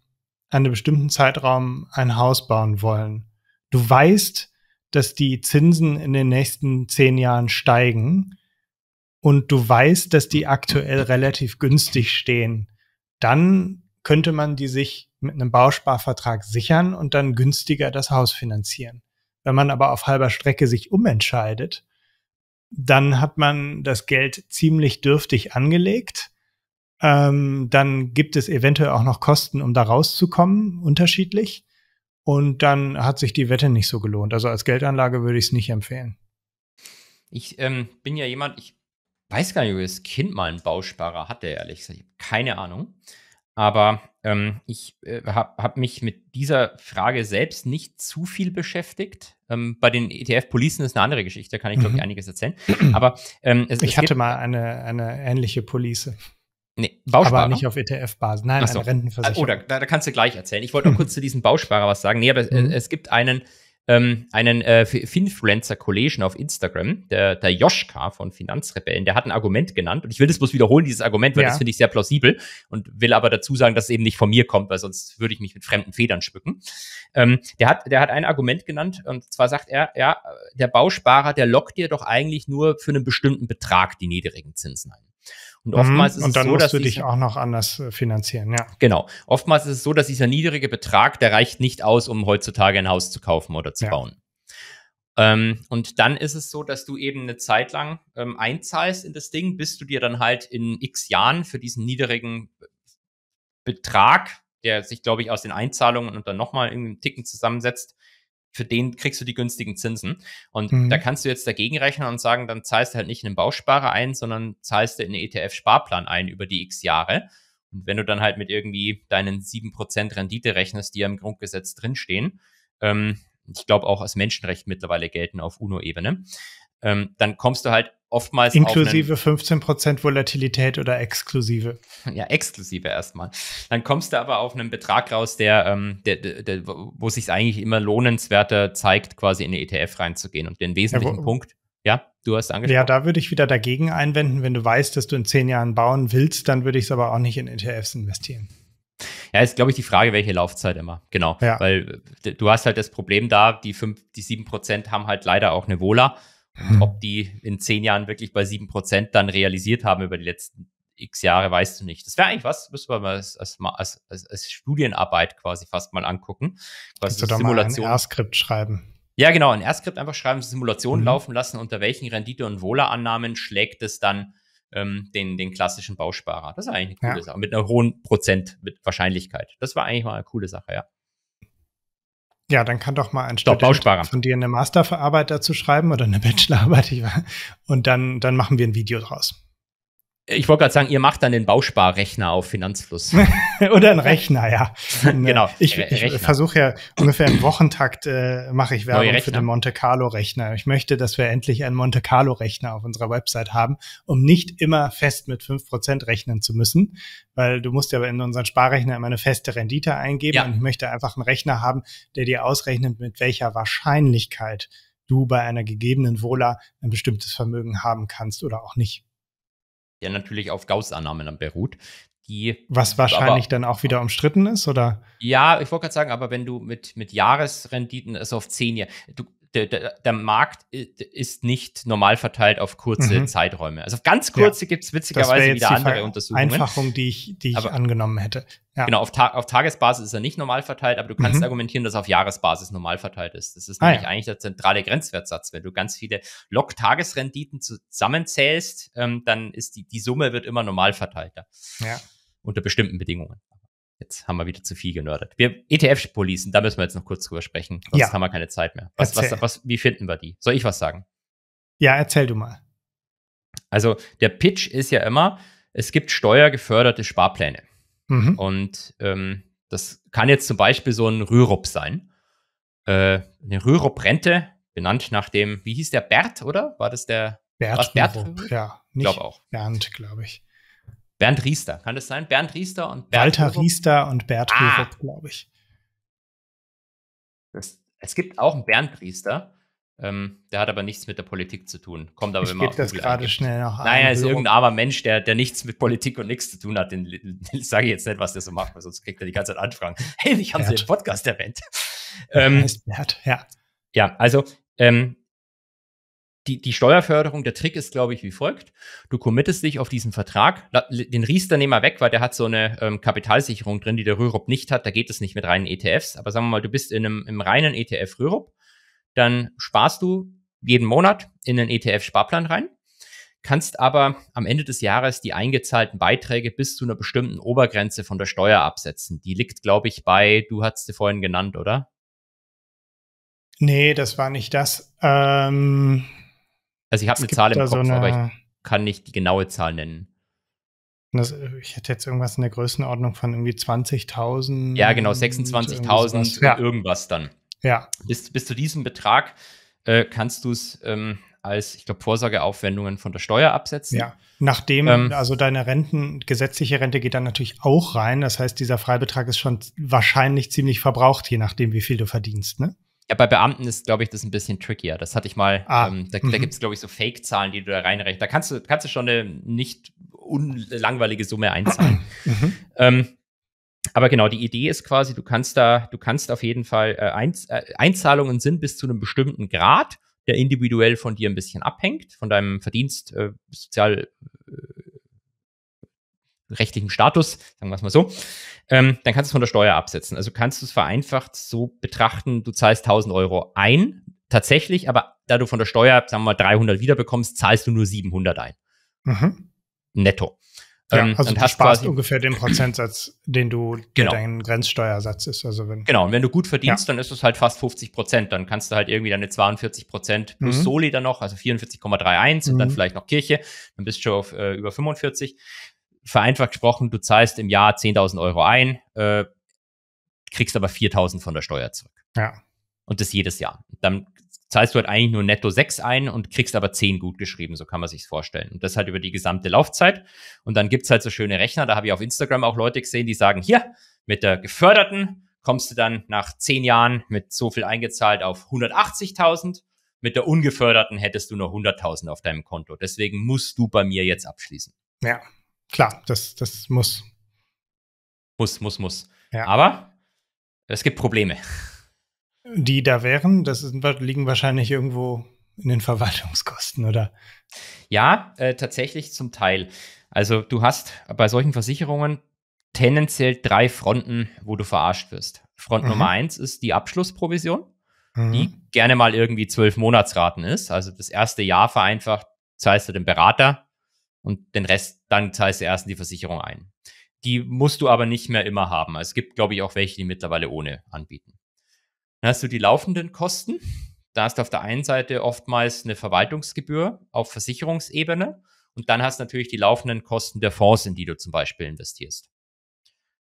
einem bestimmten Zeitraum ein Haus bauen wollen. Du weißt, dass die Zinsen in den nächsten zehn Jahren steigen und du weißt, dass die aktuell relativ günstig stehen. Dann könnte man die sich mit einem Bausparvertrag sichern und dann günstiger das Haus finanzieren. Wenn man aber auf halber Strecke sich umentscheidet, dann hat man das Geld ziemlich dürftig angelegt ähm, dann gibt es eventuell auch noch Kosten, um da rauszukommen, unterschiedlich. Und dann hat sich die Wette nicht so gelohnt. Also als Geldanlage würde ich es nicht empfehlen. Ich ähm, bin ja jemand, ich weiß gar nicht, ob das Kind mal einen Bausparer hatte, ehrlich gesagt. Ich habe keine Ahnung. Aber ähm, ich äh, habe hab mich mit dieser Frage selbst nicht zu viel beschäftigt. Ähm, bei den ETF-Policen ist eine andere Geschichte, da kann ich, glaube ich, mhm. einiges erzählen. Aber ähm, es, ich es hatte mal eine, eine ähnliche Police. Nee, Bausparer. Aber nicht auf ETF-Basis. Nein, so. eine Rentenversicherung. Oh, da, da, kannst du gleich erzählen. Ich wollte noch kurz zu diesem Bausparer was sagen. Nee, aber mhm. es, es gibt einen, ähm, einen äh, Finfluencer-Kollegen auf Instagram, der, der Joschka von Finanzrebellen, der hat ein Argument genannt und ich will das bloß wiederholen, dieses Argument, weil ja. das finde ich sehr plausibel und will aber dazu sagen, dass es eben nicht von mir kommt, weil sonst würde ich mich mit fremden Federn schmücken. Ähm, der, hat, der hat ein Argument genannt und zwar sagt er, ja, der Bausparer, der lockt dir doch eigentlich nur für einen bestimmten Betrag die niedrigen Zinsen ein. Und oftmals mhm. ist und dann es so, musst dass du dich auch noch anders äh, finanzieren, ja. Genau. Oftmals ist es so, dass dieser niedrige Betrag, der reicht nicht aus, um heutzutage ein Haus zu kaufen oder zu ja. bauen. Ähm, und dann ist es so, dass du eben eine Zeit lang ähm, einzahlst in das Ding, bis du dir dann halt in x Jahren für diesen niedrigen Betrag, der sich, glaube ich, aus den Einzahlungen und dann nochmal irgendwie einen Ticken zusammensetzt, für den kriegst du die günstigen Zinsen. Und mhm. da kannst du jetzt dagegen rechnen und sagen, dann zahlst du halt nicht in einen Bausparer ein, sondern zahlst du in einen ETF-Sparplan ein über die x Jahre. Und wenn du dann halt mit irgendwie deinen 7% Rendite rechnest, die ja im Grundgesetz drinstehen, ähm, ich glaube auch als Menschenrecht mittlerweile gelten auf UNO-Ebene, ähm, dann kommst du halt oftmals inklusive 15% Volatilität oder exklusive. Ja, exklusive erstmal. Dann kommst du aber auf einen Betrag raus, der, ähm, der, der, der wo sich eigentlich immer lohnenswerter zeigt, quasi in eine ETF reinzugehen. Und den wesentlichen ja, Punkt, ja, du hast angesprochen. Ja, da würde ich wieder dagegen einwenden, wenn du weißt, dass du in zehn Jahren bauen willst, dann würde ich es aber auch nicht in ETFs investieren. Ja, ist, glaube ich, die Frage, welche Laufzeit immer. Genau. Ja. Weil du hast halt das Problem da, die fünf, die sieben Prozent haben halt leider auch eine Vola. Und hm. ob die in zehn Jahren wirklich bei sieben Prozent dann realisiert haben über die letzten x Jahre, weißt du nicht. Das wäre eigentlich was, müssen wir mal als, als, als, als, Studienarbeit quasi fast mal angucken. Was Kannst du doch Simulation. mal ein R-Skript schreiben. Ja, genau, ein R-Skript einfach schreiben, Simulationen mhm. laufen lassen, unter welchen Rendite- und Wohlerannahmen schlägt es dann ähm, den, den klassischen Bausparer. Das ist eigentlich eine coole ja. Sache. Mit einer hohen Prozent mit Wahrscheinlichkeit. Das war eigentlich mal eine coole Sache, ja. Ja, dann kann doch mal ein Student von dir eine Masterarbeit dazu schreiben oder eine Bachelorarbeit. Und dann, dann machen wir ein Video draus. Ich wollte gerade sagen, ihr macht dann den Bausparrechner auf Finanzfluss. Oder einen Rechner, ja. genau. Ich, ich versuche ja ungefähr im Wochentakt äh, mache ich Werbung für den Monte Carlo Rechner. Ich möchte, dass wir endlich einen Monte Carlo Rechner auf unserer Website haben, um nicht immer fest mit fünf Prozent rechnen zu müssen, weil du musst ja in unseren Sparrechner immer eine feste Rendite eingeben ja. und ich möchte einfach einen Rechner haben, der dir ausrechnet, mit welcher Wahrscheinlichkeit du bei einer gegebenen Vola ein bestimmtes Vermögen haben kannst oder auch nicht der natürlich auf Gauss-Annahmen dann beruht. Die Was wahrscheinlich aber, dann auch wieder umstritten ist, oder? Ja, ich wollte gerade sagen, aber wenn du mit, mit Jahresrenditen, also auf zehn Jahre, du, der, der, der, Markt ist nicht normal verteilt auf kurze mhm. Zeiträume. Also auf ganz kurze ja. gibt es witzigerweise wieder andere Untersuchungen. Einfachung, die ich, die ich aber, angenommen hätte. Ja. Genau, auf, Ta auf, Tagesbasis ist er nicht normal verteilt, aber du kannst mhm. argumentieren, dass er auf Jahresbasis normal verteilt ist. Das ist ah, nämlich ja. eigentlich der zentrale Grenzwertsatz. Wenn du ganz viele Log-Tagesrenditen zusammenzählst, ähm, dann ist die, die Summe wird immer normal verteilter. Ja. Unter bestimmten Bedingungen. Jetzt haben wir wieder zu viel genördet. Wir ETF-Policen, da müssen wir jetzt noch kurz drüber sprechen. Sonst ja. haben wir keine Zeit mehr. Was, was, was, wie finden wir die? Soll ich was sagen? Ja, erzähl du mal. Also der Pitch ist ja immer, es gibt steuergeförderte Sparpläne. Mhm. Und ähm, das kann jetzt zum Beispiel so ein Rürup sein. Äh, eine Rürup-Rente, benannt nach dem, wie hieß der, Bert, oder? War das der Bert? Bert Rürup? Ja, nicht glaub auch. Bernd, glaube ich. Bernd Riester, kann das sein? Bernd Riester und Bernd Walter Hurup? Riester und Bert ah. glaube ich. Das, es gibt auch einen Bernd Riester. Ähm, der hat aber nichts mit der Politik zu tun. Kommt aber ich immer auf das gerade schnell noch Naja, er ist irgendein armer Mensch, der, der nichts mit Politik und nichts zu tun hat. Den, den sage ich jetzt nicht, was der so macht, weil sonst kriegt er die ganze Zeit Anfragen. Hey, ich habe Sie im Podcast erwähnt. Ähm, Bert, ja. Ja, also ähm, die, die Steuerförderung, der Trick ist, glaube ich, wie folgt. Du committest dich auf diesen Vertrag, den Riester nehmen wir weg, weil der hat so eine ähm, Kapitalsicherung drin, die der Rürup nicht hat. Da geht es nicht mit reinen ETFs. Aber sagen wir mal, du bist in einem im reinen ETF Rürup, dann sparst du jeden Monat in einen ETF-Sparplan rein, kannst aber am Ende des Jahres die eingezahlten Beiträge bis zu einer bestimmten Obergrenze von der Steuer absetzen. Die liegt, glaube ich, bei, du hast sie vorhin genannt, oder? Nee, das war nicht das. Ähm, also ich habe eine Zahl im Kopf, so eine, aber ich kann nicht die genaue Zahl nennen. Das, ich hätte jetzt irgendwas in der Größenordnung von irgendwie 20.000. Ja, genau, 26.000 ja. irgendwas dann. Ja. Bis, bis zu diesem Betrag äh, kannst du es ähm, als, ich glaube, Vorsorgeaufwendungen von der Steuer absetzen. Ja, nachdem, ähm, also deine Renten, gesetzliche Rente geht dann natürlich auch rein. Das heißt, dieser Freibetrag ist schon wahrscheinlich ziemlich verbraucht, je nachdem, wie viel du verdienst, ne? Ja, bei Beamten ist, glaube ich, das ein bisschen trickier. Das hatte ich mal. Ah, ähm, da da gibt es, glaube ich, so Fake-Zahlen, die du da reinrechnest. Da kannst du, kannst du schon eine nicht unlangweilige Summe einzahlen. Mhm. Ähm, aber genau, die Idee ist quasi, du kannst da, du kannst auf jeden Fall äh, Einz äh, Einzahlungen sind bis zu einem bestimmten Grad, der individuell von dir ein bisschen abhängt, von deinem Verdienst, äh, sozial äh, rechtlichen Status, sagen wir es mal so, ähm, dann kannst du es von der Steuer absetzen. Also kannst du es vereinfacht so betrachten, du zahlst 1000 Euro ein, tatsächlich, aber da du von der Steuer, sagen wir mal, 300 wiederbekommst, zahlst du nur 700 ein. Mhm. Netto. Ja, ähm, also du sparst ungefähr den Prozentsatz, den du, genau. dein Grenzsteuersatz ist. Also wenn, genau, und wenn du gut verdienst, ja. dann ist es halt fast 50 Prozent. Dann kannst du halt irgendwie deine 42 Prozent plus mhm. Soli dann noch, also 44,31 mhm. und dann mhm. vielleicht noch Kirche, dann bist du schon auf äh, über 45 vereinfacht gesprochen, du zahlst im Jahr 10.000 Euro ein, äh, kriegst aber 4.000 von der Steuer zurück. Ja. Und das jedes Jahr. Dann zahlst du halt eigentlich nur netto 6 ein und kriegst aber 10 gut geschrieben, so kann man sich's vorstellen. Und das halt über die gesamte Laufzeit. Und dann gibt's halt so schöne Rechner, da habe ich auf Instagram auch Leute gesehen, die sagen, hier, mit der geförderten kommst du dann nach 10 Jahren mit so viel eingezahlt auf 180.000. Mit der ungeförderten hättest du nur 100.000 auf deinem Konto. Deswegen musst du bei mir jetzt abschließen. Ja, klar, das, das muss. Muss, muss, muss. Ja. Aber es gibt Probleme. Die da wären, das ist, liegen wahrscheinlich irgendwo in den Verwaltungskosten, oder? Ja, äh, tatsächlich zum Teil. Also du hast bei solchen Versicherungen tendenziell drei Fronten, wo du verarscht wirst. Front mhm. Nummer eins ist die Abschlussprovision, mhm. die gerne mal irgendwie zwölf Monatsraten ist. Also das erste Jahr vereinfacht zahlst du den Berater und den Rest dann zahlst du erst in die Versicherung ein. Die musst du aber nicht mehr immer haben. Also es gibt, glaube ich, auch welche, die mittlerweile ohne anbieten. Dann hast du die laufenden Kosten. Da hast du auf der einen Seite oftmals eine Verwaltungsgebühr auf Versicherungsebene und dann hast du natürlich die laufenden Kosten der Fonds, in die du zum Beispiel investierst.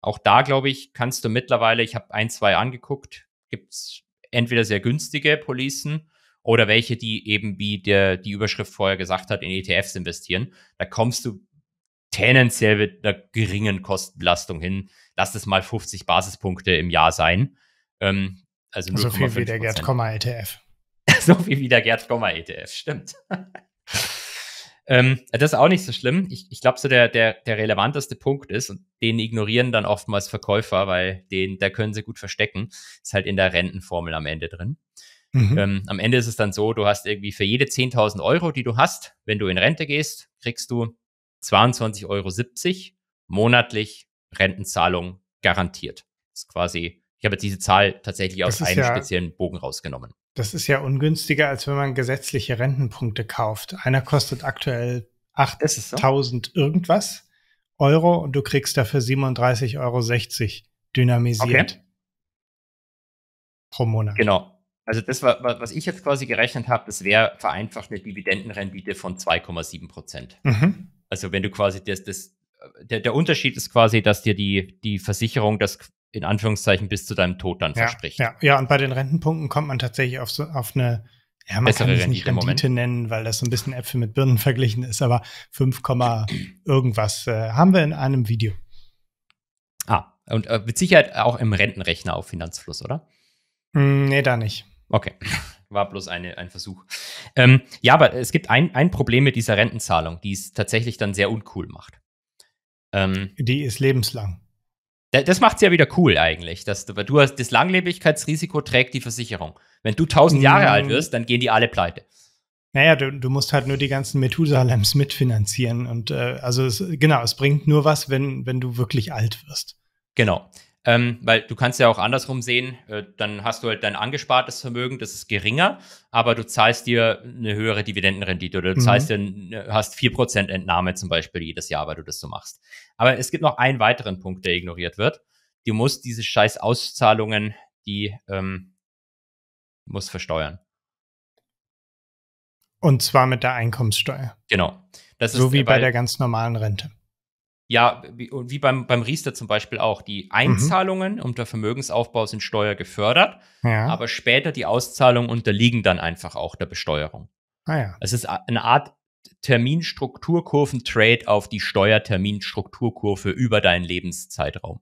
Auch da, glaube ich, kannst du mittlerweile, ich habe ein, zwei angeguckt, gibt es entweder sehr günstige Policen oder welche, die eben, wie der, die Überschrift vorher gesagt hat, in ETFs investieren. Da kommst du tendenziell mit einer geringen Kostenbelastung hin. Lass es mal 50 Basispunkte im Jahr sein. Ähm, also so viel wie der Gerd Komma ETF. so viel wie der Gerd Komma ETF, stimmt. ähm, das ist auch nicht so schlimm. Ich, ich glaube, so der, der, der relevanteste Punkt ist, und den ignorieren dann oftmals Verkäufer, weil den, da können sie gut verstecken, ist halt in der Rentenformel am Ende drin. Mhm. Ähm, am Ende ist es dann so, du hast irgendwie für jede 10.000 Euro, die du hast, wenn du in Rente gehst, kriegst du 22,70 Euro monatlich Rentenzahlung garantiert. Das ist quasi ich habe diese Zahl tatsächlich aus einem ja, speziellen Bogen rausgenommen. Das ist ja ungünstiger, als wenn man gesetzliche Rentenpunkte kauft. Einer kostet aktuell 8000 so? irgendwas Euro und du kriegst dafür 37,60 Euro dynamisiert okay. pro Monat. Genau. Also das war, was ich jetzt quasi gerechnet habe, das wäre vereinfacht eine Dividendenrendite von 2,7 Prozent. Mhm. Also wenn du quasi das, das der, der Unterschied ist quasi, dass dir die, die Versicherung das in Anführungszeichen bis zu deinem Tod dann ja, verspricht. Ja, ja, und bei den Rentenpunkten kommt man tatsächlich auf so auf eine ja, man Bessere kann es nicht Rendite, Rendite nennen, weil das so ein bisschen Äpfel mit Birnen verglichen ist, aber 5, irgendwas äh, haben wir in einem Video. Ah, und äh, mit Sicherheit auch im Rentenrechner auf Finanzfluss, oder? Mm, nee, da nicht. Okay. War bloß eine, ein Versuch. Ähm, ja, aber es gibt ein, ein Problem mit dieser Rentenzahlung, die es tatsächlich dann sehr uncool macht. Ähm, die ist lebenslang. Das macht es ja wieder cool eigentlich, dass du, du hast das Langlebigkeitsrisiko trägt die Versicherung. Wenn du 1000 Jahre mm. alt wirst, dann gehen die alle pleite. Naja, du, du musst halt nur die ganzen Methusalems mitfinanzieren und äh, also es, genau, es bringt nur was, wenn wenn du wirklich alt wirst. Genau. Ähm, weil du kannst ja auch andersrum sehen, äh, dann hast du halt dein angespartes Vermögen, das ist geringer, aber du zahlst dir eine höhere Dividendenrendite oder du mhm. zahlst dir, hast 4% Entnahme zum Beispiel jedes Jahr, weil du das so machst. Aber es gibt noch einen weiteren Punkt, der ignoriert wird. Du musst diese scheiß Auszahlungen, die ähm, musst versteuern. Und zwar mit der Einkommenssteuer. Genau. so ist, wie bei der ganz normalen Rente. Ja, wie, wie beim, beim Riester zum Beispiel auch. Die Einzahlungen mhm. unter Vermögensaufbau sind Steuer gefördert, ja. aber später die Auszahlungen unterliegen dann einfach auch der Besteuerung. Ah ja. Es ist eine Art Terminstrukturkurven-Trade auf die Steuerterminstrukturkurve über deinen Lebenszeitraum.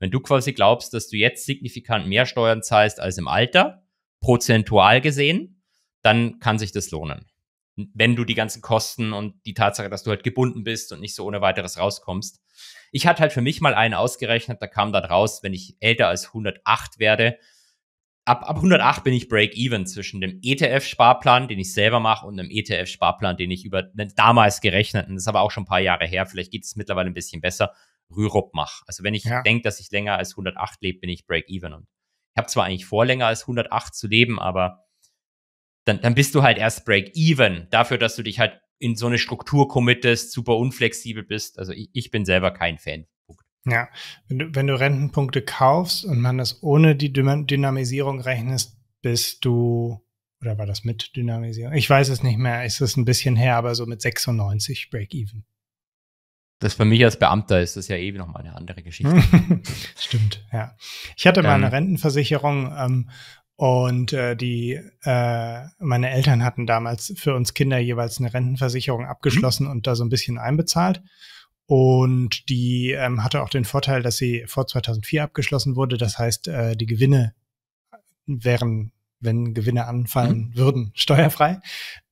Wenn du quasi glaubst, dass du jetzt signifikant mehr Steuern zahlst als im Alter, prozentual gesehen, dann kann sich das lohnen wenn du die ganzen Kosten und die Tatsache, dass du halt gebunden bist und nicht so ohne weiteres rauskommst. Ich hatte halt für mich mal einen ausgerechnet, da kam dann raus, wenn ich älter als 108 werde, ab, ab 108 bin ich Break-Even zwischen dem ETF-Sparplan, den ich selber mache, und einem ETF-Sparplan, den ich über damals gerechnet, und das ist aber auch schon ein paar Jahre her, vielleicht geht es mittlerweile ein bisschen besser, Rürup mache. Also wenn ich ja. denke, dass ich länger als 108 lebe, bin ich Break-Even. Und ich habe zwar eigentlich vor, länger als 108 zu leben, aber dann, dann bist du halt erst Break-Even dafür, dass du dich halt in so eine Struktur committest, super unflexibel bist. Also ich, ich bin selber kein Fan. Ja, wenn du, wenn du Rentenpunkte kaufst und man das ohne die Dynamisierung rechnest, bist du, oder war das mit Dynamisierung? Ich weiß es nicht mehr, ist es ein bisschen her, aber so mit 96 Break-Even. Das für mich als Beamter ist das ja eh nochmal eine andere Geschichte. Stimmt, ja. Ich hatte mal eine ähm. Rentenversicherung ähm, Und äh, die, äh, meine Eltern hatten damals für uns Kinder jeweils eine Rentenversicherung abgeschlossen mhm. und da so ein bisschen einbezahlt. Und die ähm, hatte auch den Vorteil, dass sie vor 2004 abgeschlossen wurde. Das heißt, äh, die Gewinne wären, wenn Gewinne anfallen mhm. würden, steuerfrei.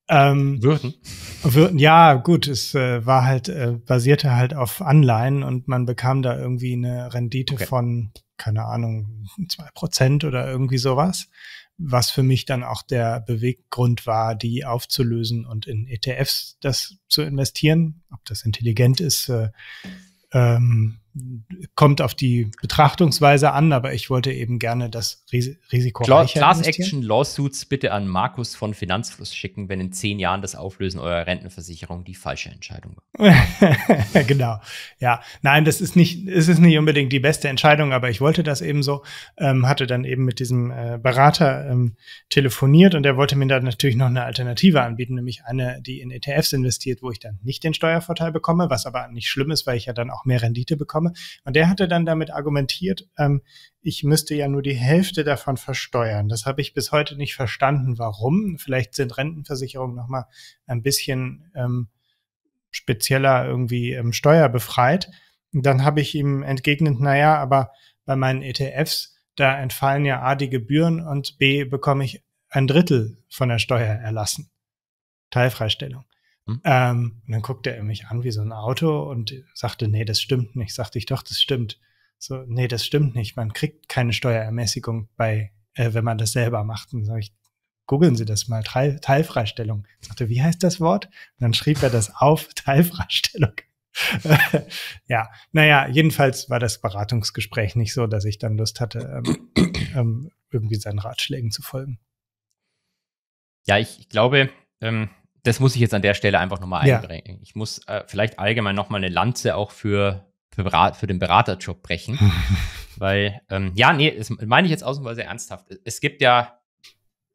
Ähm, würden. würden. Ja, gut, es äh, war halt, äh, basierte halt auf Anleihen und man bekam da irgendwie eine Rendite okay. von, keine Ahnung, zwei Prozent oder irgendwie sowas was für mich dann auch der Beweggrund war, die aufzulösen und in ETFs das zu investieren. Ob das intelligent ist, äh, ähm, kommt auf die Betrachtungsweise an, aber ich wollte eben gerne das Ris Risiko Class Action Lawsuits bitte an Markus von Finanzfluss schicken, wenn in zehn Jahren das Auflösen eurer Rentenversicherung die falsche Entscheidung war. genau. Ja, nein, das ist nicht, es ist nicht unbedingt die beste Entscheidung, aber ich wollte das eben so, ähm, hatte dann eben mit diesem äh, Berater ähm, telefoniert und der wollte mir dann natürlich noch eine Alternative anbieten, nämlich eine, die in ETFs investiert, wo ich dann nicht den Steuervorteil bekomme, was aber nicht schlimm ist, weil ich ja dann auch mehr Rendite bekomme bekomme. Und der hatte dann damit argumentiert, ähm, ich müsste ja nur die Hälfte davon versteuern. Das habe ich bis heute nicht verstanden, warum. Vielleicht sind Rentenversicherungen noch mal ein bisschen ähm, spezieller irgendwie ähm, steuerbefreit. Dann habe ich ihm entgegnet, naja, aber bei meinen ETFs, da entfallen ja A die Gebühren und B bekomme ich ein Drittel von der Steuer erlassen. Teilfreistellung. Hm? Ähm, und dann guckte er mich an wie so ein Auto und sagte, nee, das stimmt nicht. Sagte ich, doch, das stimmt. So, nee, das stimmt nicht. Man kriegt keine Steuerermäßigung bei, äh, wenn man das selber macht. Und sage ich, googeln Sie das mal, Teil, Teilfreistellung. Ich sagte, wie heißt das Wort? Und dann schrieb er das auf, Teilfreistellung. ja, naja, jedenfalls war das Beratungsgespräch nicht so, dass ich dann Lust hatte, ähm, ähm, irgendwie seinen Ratschlägen zu folgen. Ja, ich, ich glaube, ähm, das muss ich jetzt an der Stelle einfach nochmal einbringen. Ja. Ich muss äh, vielleicht allgemein nochmal eine Lanze auch für, für, Berat, für den Beraterjob brechen. weil, ähm, ja, nee, das meine ich jetzt ausnahmsweise ernsthaft. Es gibt ja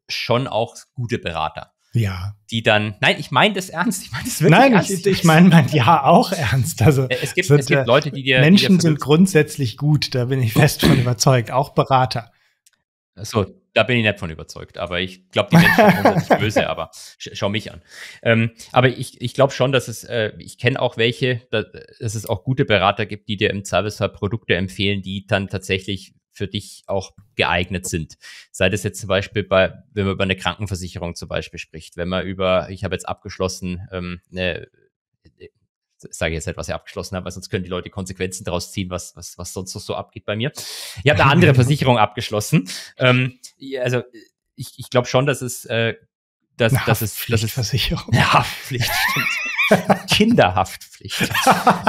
schon auch gute Berater. Ja. Die dann, nein, ich meine das ernst. Ich meine das wirklich nein, ernst. Nein, ich, ich meine mein Ja auch ernst. Also, äh, es gibt, es gibt Leute, die dir. Menschen die dir sind grundsätzlich gut, da bin ich fest von überzeugt. Auch Berater. So, da bin ich nicht von überzeugt. Aber ich glaube, die Menschen sind grundsätzlich böse, aber sch schau mich an. Ähm, aber ich, ich glaube schon, dass es, äh, ich kenne auch welche, dass, dass, es auch gute Berater gibt, die dir im Service Produkte empfehlen, die dann tatsächlich für dich auch geeignet sind. Sei das jetzt zum Beispiel bei, wenn man über eine Krankenversicherung zum Beispiel spricht, wenn man über, ich habe jetzt abgeschlossen, ähm, eine sage ich jetzt nicht, was ich abgeschlossen habe, weil sonst können die Leute Konsequenzen daraus ziehen, was, was, was sonst noch so abgeht bei mir. Ich habe eine andere Versicherung abgeschlossen. Ähm, also ich, ich glaube schon, dass es äh, dass, eine dass es das ist Versicherung. Eine Haftpflicht, stimmt. Kinderhaftpflicht.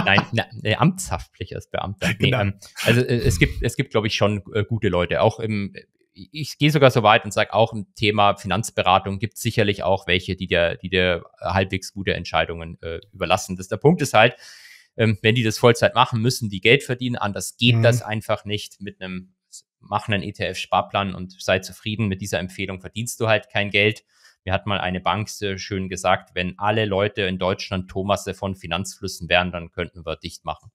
Nein, eine Amtshaftpflicht als Beamter. Nee, genau. ähm, also äh, es gibt, es gibt, glaube ich, schon äh, gute Leute. Auch im, ich gehe sogar so weit und sage, auch im Thema Finanzberatung gibt es sicherlich auch welche, die dir, die dir halbwegs gute Entscheidungen äh, überlassen. Das, der Punkt ist halt, ähm, wenn die das Vollzeit machen, müssen die Geld verdienen. Anders geht mhm. das einfach nicht mit einem machen einen ETF-Sparplan und sei zufrieden. Mit dieser Empfehlung verdienst du halt kein Geld. Mir hat mal eine Bank sehr schön gesagt, wenn alle Leute in Deutschland Thomasse von Finanzflüssen wären, dann könnten wir dicht machen.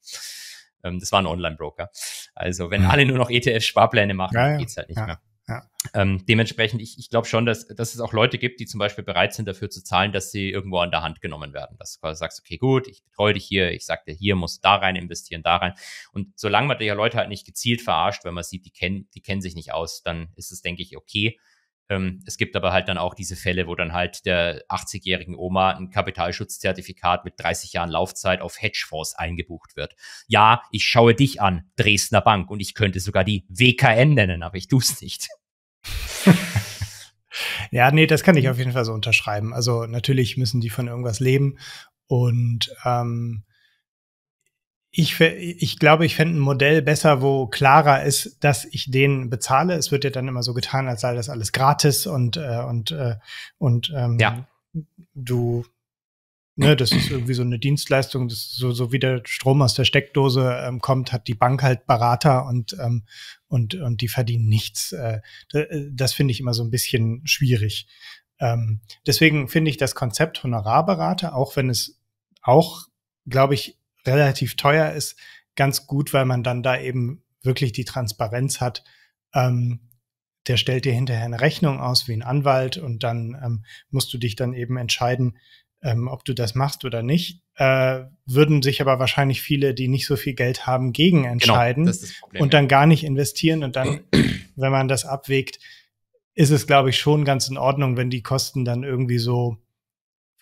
Ähm, das war ein Online-Broker. Also wenn mhm. alle nur noch ETF-Sparpläne machen, ja, ja. geht's halt nicht ja. mehr. Ähm, dementsprechend, ich, ich glaube schon, dass, dass es auch Leute gibt, die zum Beispiel bereit sind, dafür zu zahlen, dass sie irgendwo an der Hand genommen werden. Dass du quasi sagst, okay, gut, ich betreue dich hier, ich sag dir, hier musst da rein investieren, da rein. Und solange man die Leute halt nicht gezielt verarscht, wenn man sieht, die kennen, die kennen sich nicht aus, dann ist es, denke ich, okay. Ähm, es gibt aber halt dann auch diese Fälle, wo dann halt der 80-jährigen Oma ein Kapitalschutzzertifikat mit 30 Jahren Laufzeit auf Hedgefonds eingebucht wird. Ja, ich schaue dich an, Dresdner Bank, und ich könnte sogar die WKN nennen, aber ich tue es nicht. ja, nee, das kann ich auf jeden Fall so unterschreiben. Also natürlich müssen die von irgendwas leben und ähm, ich, ich glaube, ich fände ein Modell besser, wo klarer ist, dass ich den bezahle. Es wird ja dann immer so getan, als sei das alles gratis und, äh, und, äh, und ähm, ja. du, ne, das ist irgendwie so eine Dienstleistung, das so, so wie der Strom aus der Steckdose ähm, kommt, hat die Bank halt Berater und, ähm, und, und die verdienen nichts. Äh, das finde ich immer so ein bisschen schwierig. Ähm, deswegen finde ich das Konzept Honorarberater, auch wenn es auch, glaube ich, relativ teuer ist, ganz gut, weil man dann da eben wirklich die Transparenz hat, ähm, der stellt dir hinterher eine Rechnung aus wie ein Anwalt und dann ähm, musst du dich dann eben entscheiden, ähm, ob du das machst oder nicht. Äh, würden sich aber wahrscheinlich viele, die nicht so viel Geld haben, gegen genau, entscheiden genau, Problem, und dann gar nicht investieren. Und dann, wenn man das abwägt, ist es, glaube ich, schon ganz in Ordnung, wenn die Kosten dann irgendwie so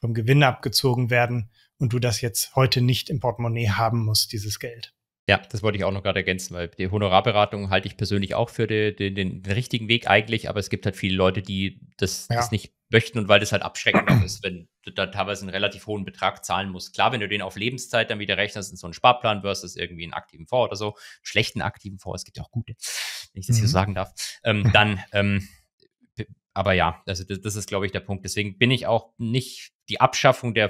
vom Gewinn abgezogen werden und du das jetzt heute nicht im Portemonnaie haben musst, dieses Geld. Ja, das wollte ich auch noch gerade ergänzen, weil die Honorarberatung halte ich persönlich auch für die, die, den, den, richtigen Weg eigentlich, aber es gibt halt viele Leute, die das, ja. das nicht möchten und weil das halt abschreckend auch ist, wenn du da teilweise einen relativ hohen Betrag zahlen musst. Klar, wenn du den auf Lebenszeit dann wieder rechnest in so einen Sparplan versus irgendwie einen aktiven Fonds oder so, schlechten aktiven Fonds, es gibt ja auch gute, wenn ich das mhm. hier so sagen darf, ähm, dann, ähm, aber ja, also das, das ist, glaube ich, der Punkt. Deswegen bin ich auch nicht die Abschaffung der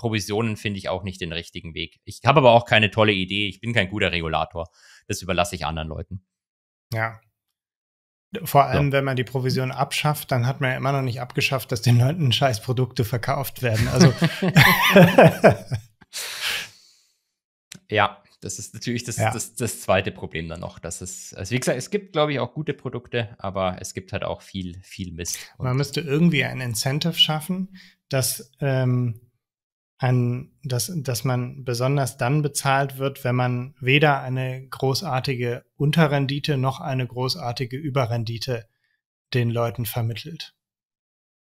Provisionen finde ich auch nicht den richtigen Weg. Ich habe aber auch keine tolle Idee. Ich bin kein guter Regulator. Das überlasse ich anderen Leuten. Ja. Vor allem, so. wenn man die Provision abschafft, dann hat man ja immer noch nicht abgeschafft, dass den Leuten scheiß Produkte verkauft werden. Also. ja, das ist natürlich das, ja. das, das, zweite Problem dann noch. Dass es, also wie gesagt, es gibt, glaube ich, auch gute Produkte, aber es gibt halt auch viel, viel Mist. Man müsste irgendwie ein Incentive schaffen, dass ähm, an, dass, dass man besonders dann bezahlt wird, wenn man weder eine großartige Unterrendite noch eine großartige Überrendite den Leuten vermittelt.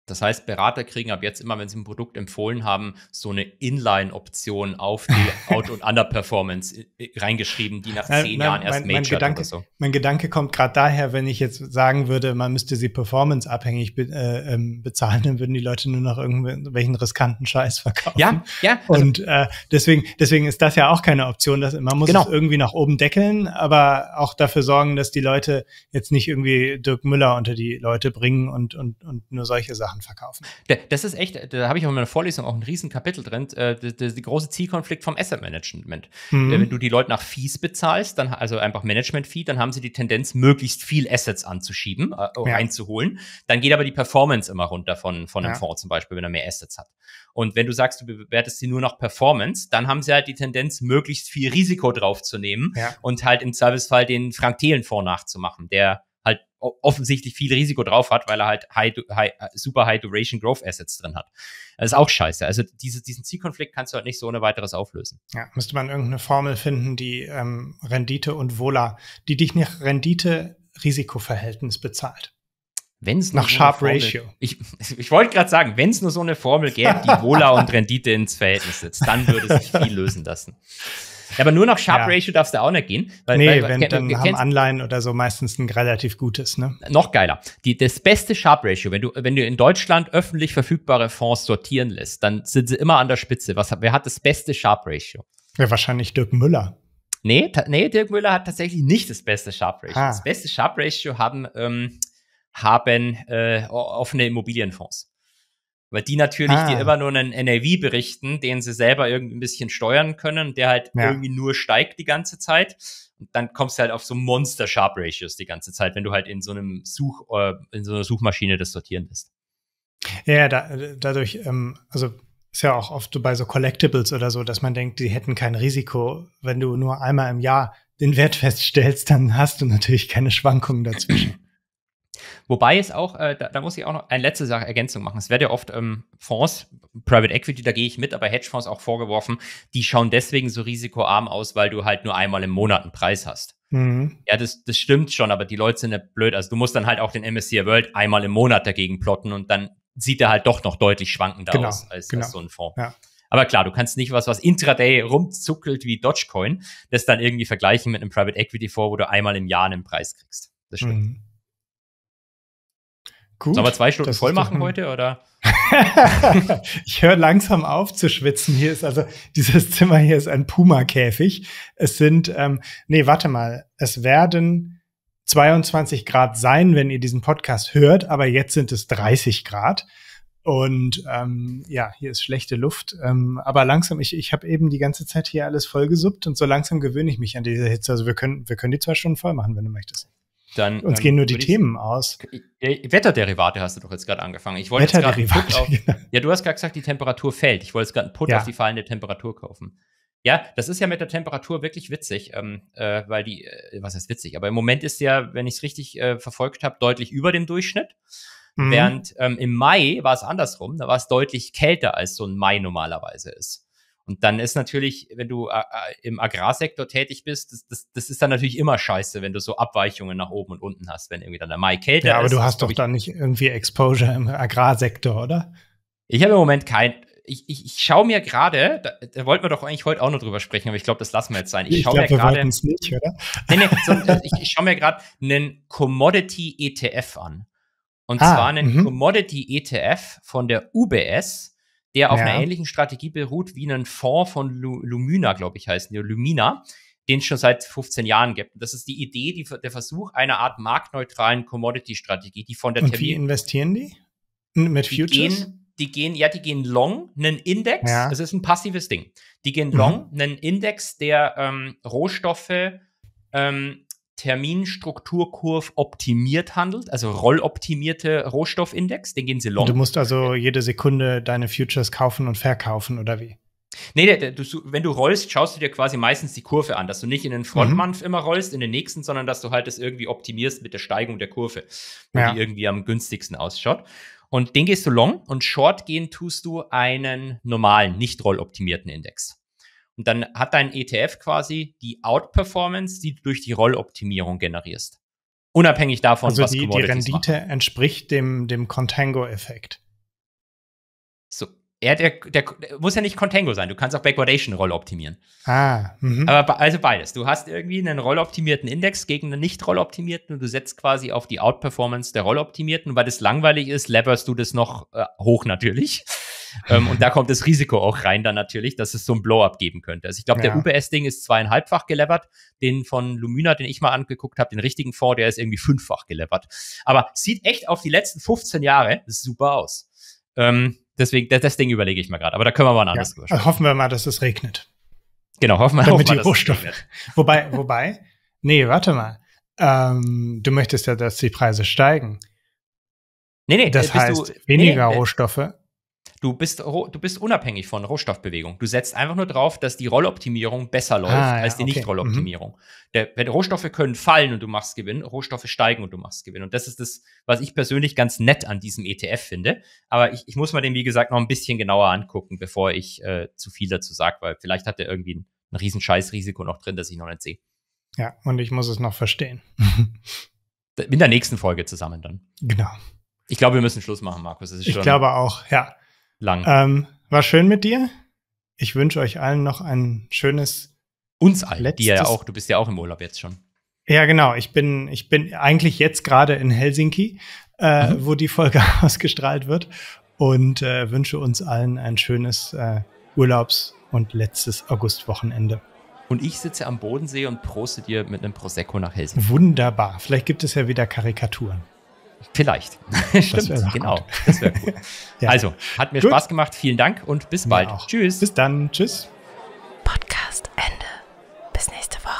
Das heißt, Berater kriegen ab jetzt immer, wenn sie ein Produkt empfohlen haben, so eine Inline-Option auf die Out- und Under-Performance reingeschrieben, die nach zehn Jahren erst mein, mein Gedanke, oder so. Mein Gedanke kommt gerade daher, wenn ich jetzt sagen würde, man müsste sie performanceabhängig be äh, ähm, bezahlen, dann würden die Leute nur noch irgendwelchen riskanten Scheiß verkaufen. Ja, ja. Also und äh, deswegen, deswegen ist das ja auch keine Option. Dass, man muss genau. es irgendwie nach oben deckeln, aber auch dafür sorgen, dass die Leute jetzt nicht irgendwie Dirk Müller unter die Leute bringen und, und, und nur solche Sachen Sachen verkaufen. Das ist echt, da habe ich auch in meiner Vorlesung auch ein riesen Kapitel drin, äh, die, die große Zielkonflikt vom Asset Management. Mhm. Wenn du die Leute nach Fees bezahlst, dann also einfach Management-Fee, dann haben sie die Tendenz, möglichst viel Assets anzuschieben, äh, ja. einzuholen. Dann geht aber die Performance immer runter von, von einem ja. Fonds zum Beispiel, wenn er mehr Assets hat. Und wenn du sagst, du bewertest sie nur nach Performance, dann haben sie halt die Tendenz, möglichst viel Risiko draufzunehmen ja. und halt im Servicefall den Frank Thelen Fonds nachzumachen, der offensichtlich viel Risiko drauf hat, weil er halt high, high, äh, super High Duration Growth Assets drin hat. Das ist auch scheiße. Also diese, diesen Zielkonflikt kannst du halt nicht so ohne weiteres auflösen. Ja, müsste man irgendeine Formel finden, die ähm, Rendite und Vola, die dich nach Rendite-Risikoverhältnis bezahlt. Wenn's nach Sharp Formel, Ratio. Ich, ich wollte gerade sagen, wenn es nur so eine Formel gäbe, die Vola und Rendite ins Verhältnis setzt, dann würde sich viel lösen lassen. Ja, aber nur nach Sharp ja. Ratio darfst du auch nicht gehen. Weil, nee, weil, wenn, dann haben Anleihen oder so meistens ein relativ gutes, ne? Noch geiler. Die, das beste Sharp Ratio, wenn du, wenn du in Deutschland öffentlich verfügbare Fonds sortieren lässt, dann sind sie immer an der Spitze. Was, wer hat das beste Sharp Ratio? Ja, wahrscheinlich Dirk Müller. Nee, nee, Dirk Müller hat tatsächlich nicht das beste Sharp Ratio. Ah. Das beste Sharp Ratio haben, ähm, haben äh, offene Immobilienfonds. Weil die natürlich ah. dir immer nur einen NAV berichten, den sie selber irgendwie ein bisschen steuern können, der halt ja. irgendwie nur steigt die ganze Zeit. Und dann kommst du halt auf so Monster Sharp Ratios die ganze Zeit, wenn du halt in so einem Such, äh, in so einer Suchmaschine das sortieren lässt. Ja, da, dadurch, ähm, also ist ja auch oft bei so Collectibles oder so, dass man denkt, die hätten kein Risiko. Wenn du nur einmal im Jahr den Wert feststellst, dann hast du natürlich keine Schwankungen dazwischen. Wobei es auch, äh, da, da, muss ich auch noch eine letzte Sache Ergänzung machen. Es wird ja oft ähm, Fonds, Private Equity, da gehe ich mit, aber Hedgefonds auch vorgeworfen, die schauen deswegen so risikoarm aus, weil du halt nur einmal im Monat einen Preis hast. Mhm. Ja, das, das stimmt schon, aber die Leute sind ja blöd. Also du musst dann halt auch den MSCI World einmal im Monat dagegen plotten und dann sieht er halt doch noch deutlich schwankender genau, aus als, genau. als so ein Fonds. Ja. Aber klar, du kannst nicht was, was intraday rumzuckelt wie Dogecoin, das dann irgendwie vergleichen mit einem Private Equity Fonds, wo du einmal im Jahr einen Preis kriegst. Das stimmt. Mhm. Gut, Sollen wir zwei Stunden voll machen heute oder? ich höre langsam auf zu schwitzen. Hier ist also dieses Zimmer hier ist ein Puma-Käfig. Es sind, ähm, nee, warte mal, es werden 22 Grad sein, wenn ihr diesen Podcast hört, aber jetzt sind es 30 Grad. Und ähm, ja, hier ist schlechte Luft. Ähm, aber langsam, ich, ich habe eben die ganze Zeit hier alles vollgesuppt und so langsam gewöhne ich mich an diese Hitze. Also wir können, wir können die zwei Stunden voll machen, wenn du möchtest. Dann, Uns ähm, gehen nur die Themen aus. Wetterderivate hast du doch jetzt gerade angefangen. Ich wollte Put auf, genau. Ja, du hast gerade gesagt, die Temperatur fällt. Ich wollte jetzt gerade einen Put ja. auf die fallende Temperatur kaufen. Ja, das ist ja mit der Temperatur wirklich witzig, ähm, äh, weil die, äh, was heißt witzig, aber im Moment ist ja, wenn ich es richtig äh, verfolgt habe, deutlich über dem Durchschnitt. Mhm. Während ähm, im Mai war es andersrum, da war es deutlich kälter, als so ein Mai normalerweise ist. Und dann ist natürlich, wenn du äh, äh, im Agrarsektor tätig bist, das, das, das ist dann natürlich immer scheiße, wenn du so Abweichungen nach oben und unten hast, wenn irgendwie dann der Mai kälter ist. Ja, aber ist, du hast doch dann nicht irgendwie Exposure im Agrarsektor, oder? Ich habe im Moment kein, ich, ich, ich schaue mir gerade, da, da wollten wir doch eigentlich heute auch noch drüber sprechen, aber ich glaube, das lassen wir jetzt sein. Ich schaue mir gerade. nicht, oder? Nee, nee, so, ich, ich schaue mir gerade einen Commodity ETF an. Und ah, zwar einen -hmm. Commodity ETF von der UBS, der auf ja. einer ähnlichen Strategie beruht wie einen Fonds von Lu Lumina, glaube ich, heißt der Lumina, den es schon seit 15 Jahren gibt. Und das ist die Idee, die, der Versuch einer Art marktneutralen Commodity-Strategie, die von der Und wie investieren die? Mit Futures? Die gehen, die gehen, ja, die gehen long, einen Index, ja. das ist ein passives Ding. Die gehen long, mhm. einen Index, der ähm, Rohstoffe ähm, Terminstrukturkurve optimiert handelt, also rolloptimierte Rohstoffindex, den gehen sie long. Du musst also jede Sekunde deine Futures kaufen und verkaufen oder wie? Nee, du, wenn du rollst, schaust du dir quasi meistens die Kurve an, dass du nicht in den Frontmanf mhm. immer rollst, in den nächsten, sondern dass du halt das irgendwie optimierst mit der Steigung der Kurve, wo ja. die irgendwie am günstigsten ausschaut. Und den gehst du long und short gehen tust du einen normalen, nicht rolloptimierten Index. Und dann hat dein ETF quasi die Outperformance, die du durch die Rolloptimierung generierst. Unabhängig davon, also was die, die Rendite machen. entspricht dem, dem Contango-Effekt. So, ja, der, der, der, muss ja nicht Contango sein. Du kannst auch Backwardation-Roll optimieren. Ah, mhm. Aber also beides. Du hast irgendwie einen rolloptimierten Index gegen einen nicht rolloptimierten und du setzt quasi auf die Outperformance der rolloptimierten. Und weil das langweilig ist, leverst du das noch äh, hoch natürlich. Ähm, und da kommt das Risiko auch rein dann natürlich, dass es so ein Blow-up geben könnte. Also ich glaube, ja. der UBS-Ding ist zweieinhalbfach gelevert. Den von Lumina, den ich mal angeguckt habe, den richtigen Fonds, der ist irgendwie fünffach gelevert. Aber sieht echt auf die letzten 15 Jahre super aus. Ähm, Deswegen, das, das Ding überlege ich mir gerade. Aber da können wir mal ein anderes ja, also Hoffen wir mal, dass es regnet. Genau, hoffen wir, Damit hoffen wir, die Rohstoffe. Wobei, wobei, nee, warte mal. Ähm, du möchtest ja, dass die Preise steigen. Nee, nee, das heißt, du, weniger nee, Rohstoffe Du bist, du bist unabhängig von Rohstoffbewegung. Du setzt einfach nur drauf, dass die Rolloptimierung besser läuft ah, ja, als die okay. Nicht-Rolloptimierung. Mhm. wenn Rohstoffe können fallen und du machst Gewinn, Rohstoffe steigen und du machst Gewinn. Und das ist das, was ich persönlich ganz nett an diesem ETF finde. Aber ich, ich muss mir den, wie gesagt, noch ein bisschen genauer angucken, bevor ich äh, zu viel dazu sage, weil vielleicht hat er irgendwie ein, ein riesen Scheißrisiko noch drin, das ich noch nicht sehe. Ja, und ich muss es noch verstehen. In der nächsten Folge zusammen dann. Genau. Ich glaube, wir müssen Schluss machen, Markus. ich glaube auch, ja lang. Ähm, war schön mit dir. Ich wünsche euch allen noch ein schönes. Uns allen, letztes dir ja auch. Du bist ja auch im Urlaub jetzt schon. Ja, genau. Ich bin, ich bin eigentlich jetzt gerade in Helsinki, äh, mhm. wo die Folge ausgestrahlt wird und äh, wünsche uns allen ein schönes äh, Urlaubs- und letztes Augustwochenende. Und ich sitze am Bodensee und proste dir mit einem Prosecco nach Helsinki. Wunderbar. Vielleicht gibt es ja wieder Karikaturen. Vielleicht. Stimmt, das genau. Gut. Das wäre cool. ja. Also, hat mir gut. Spaß gemacht. Vielen Dank und bis mir bald. Auch. Tschüss. Bis dann. Tschüss. Podcast Ende. Bis nächste Woche.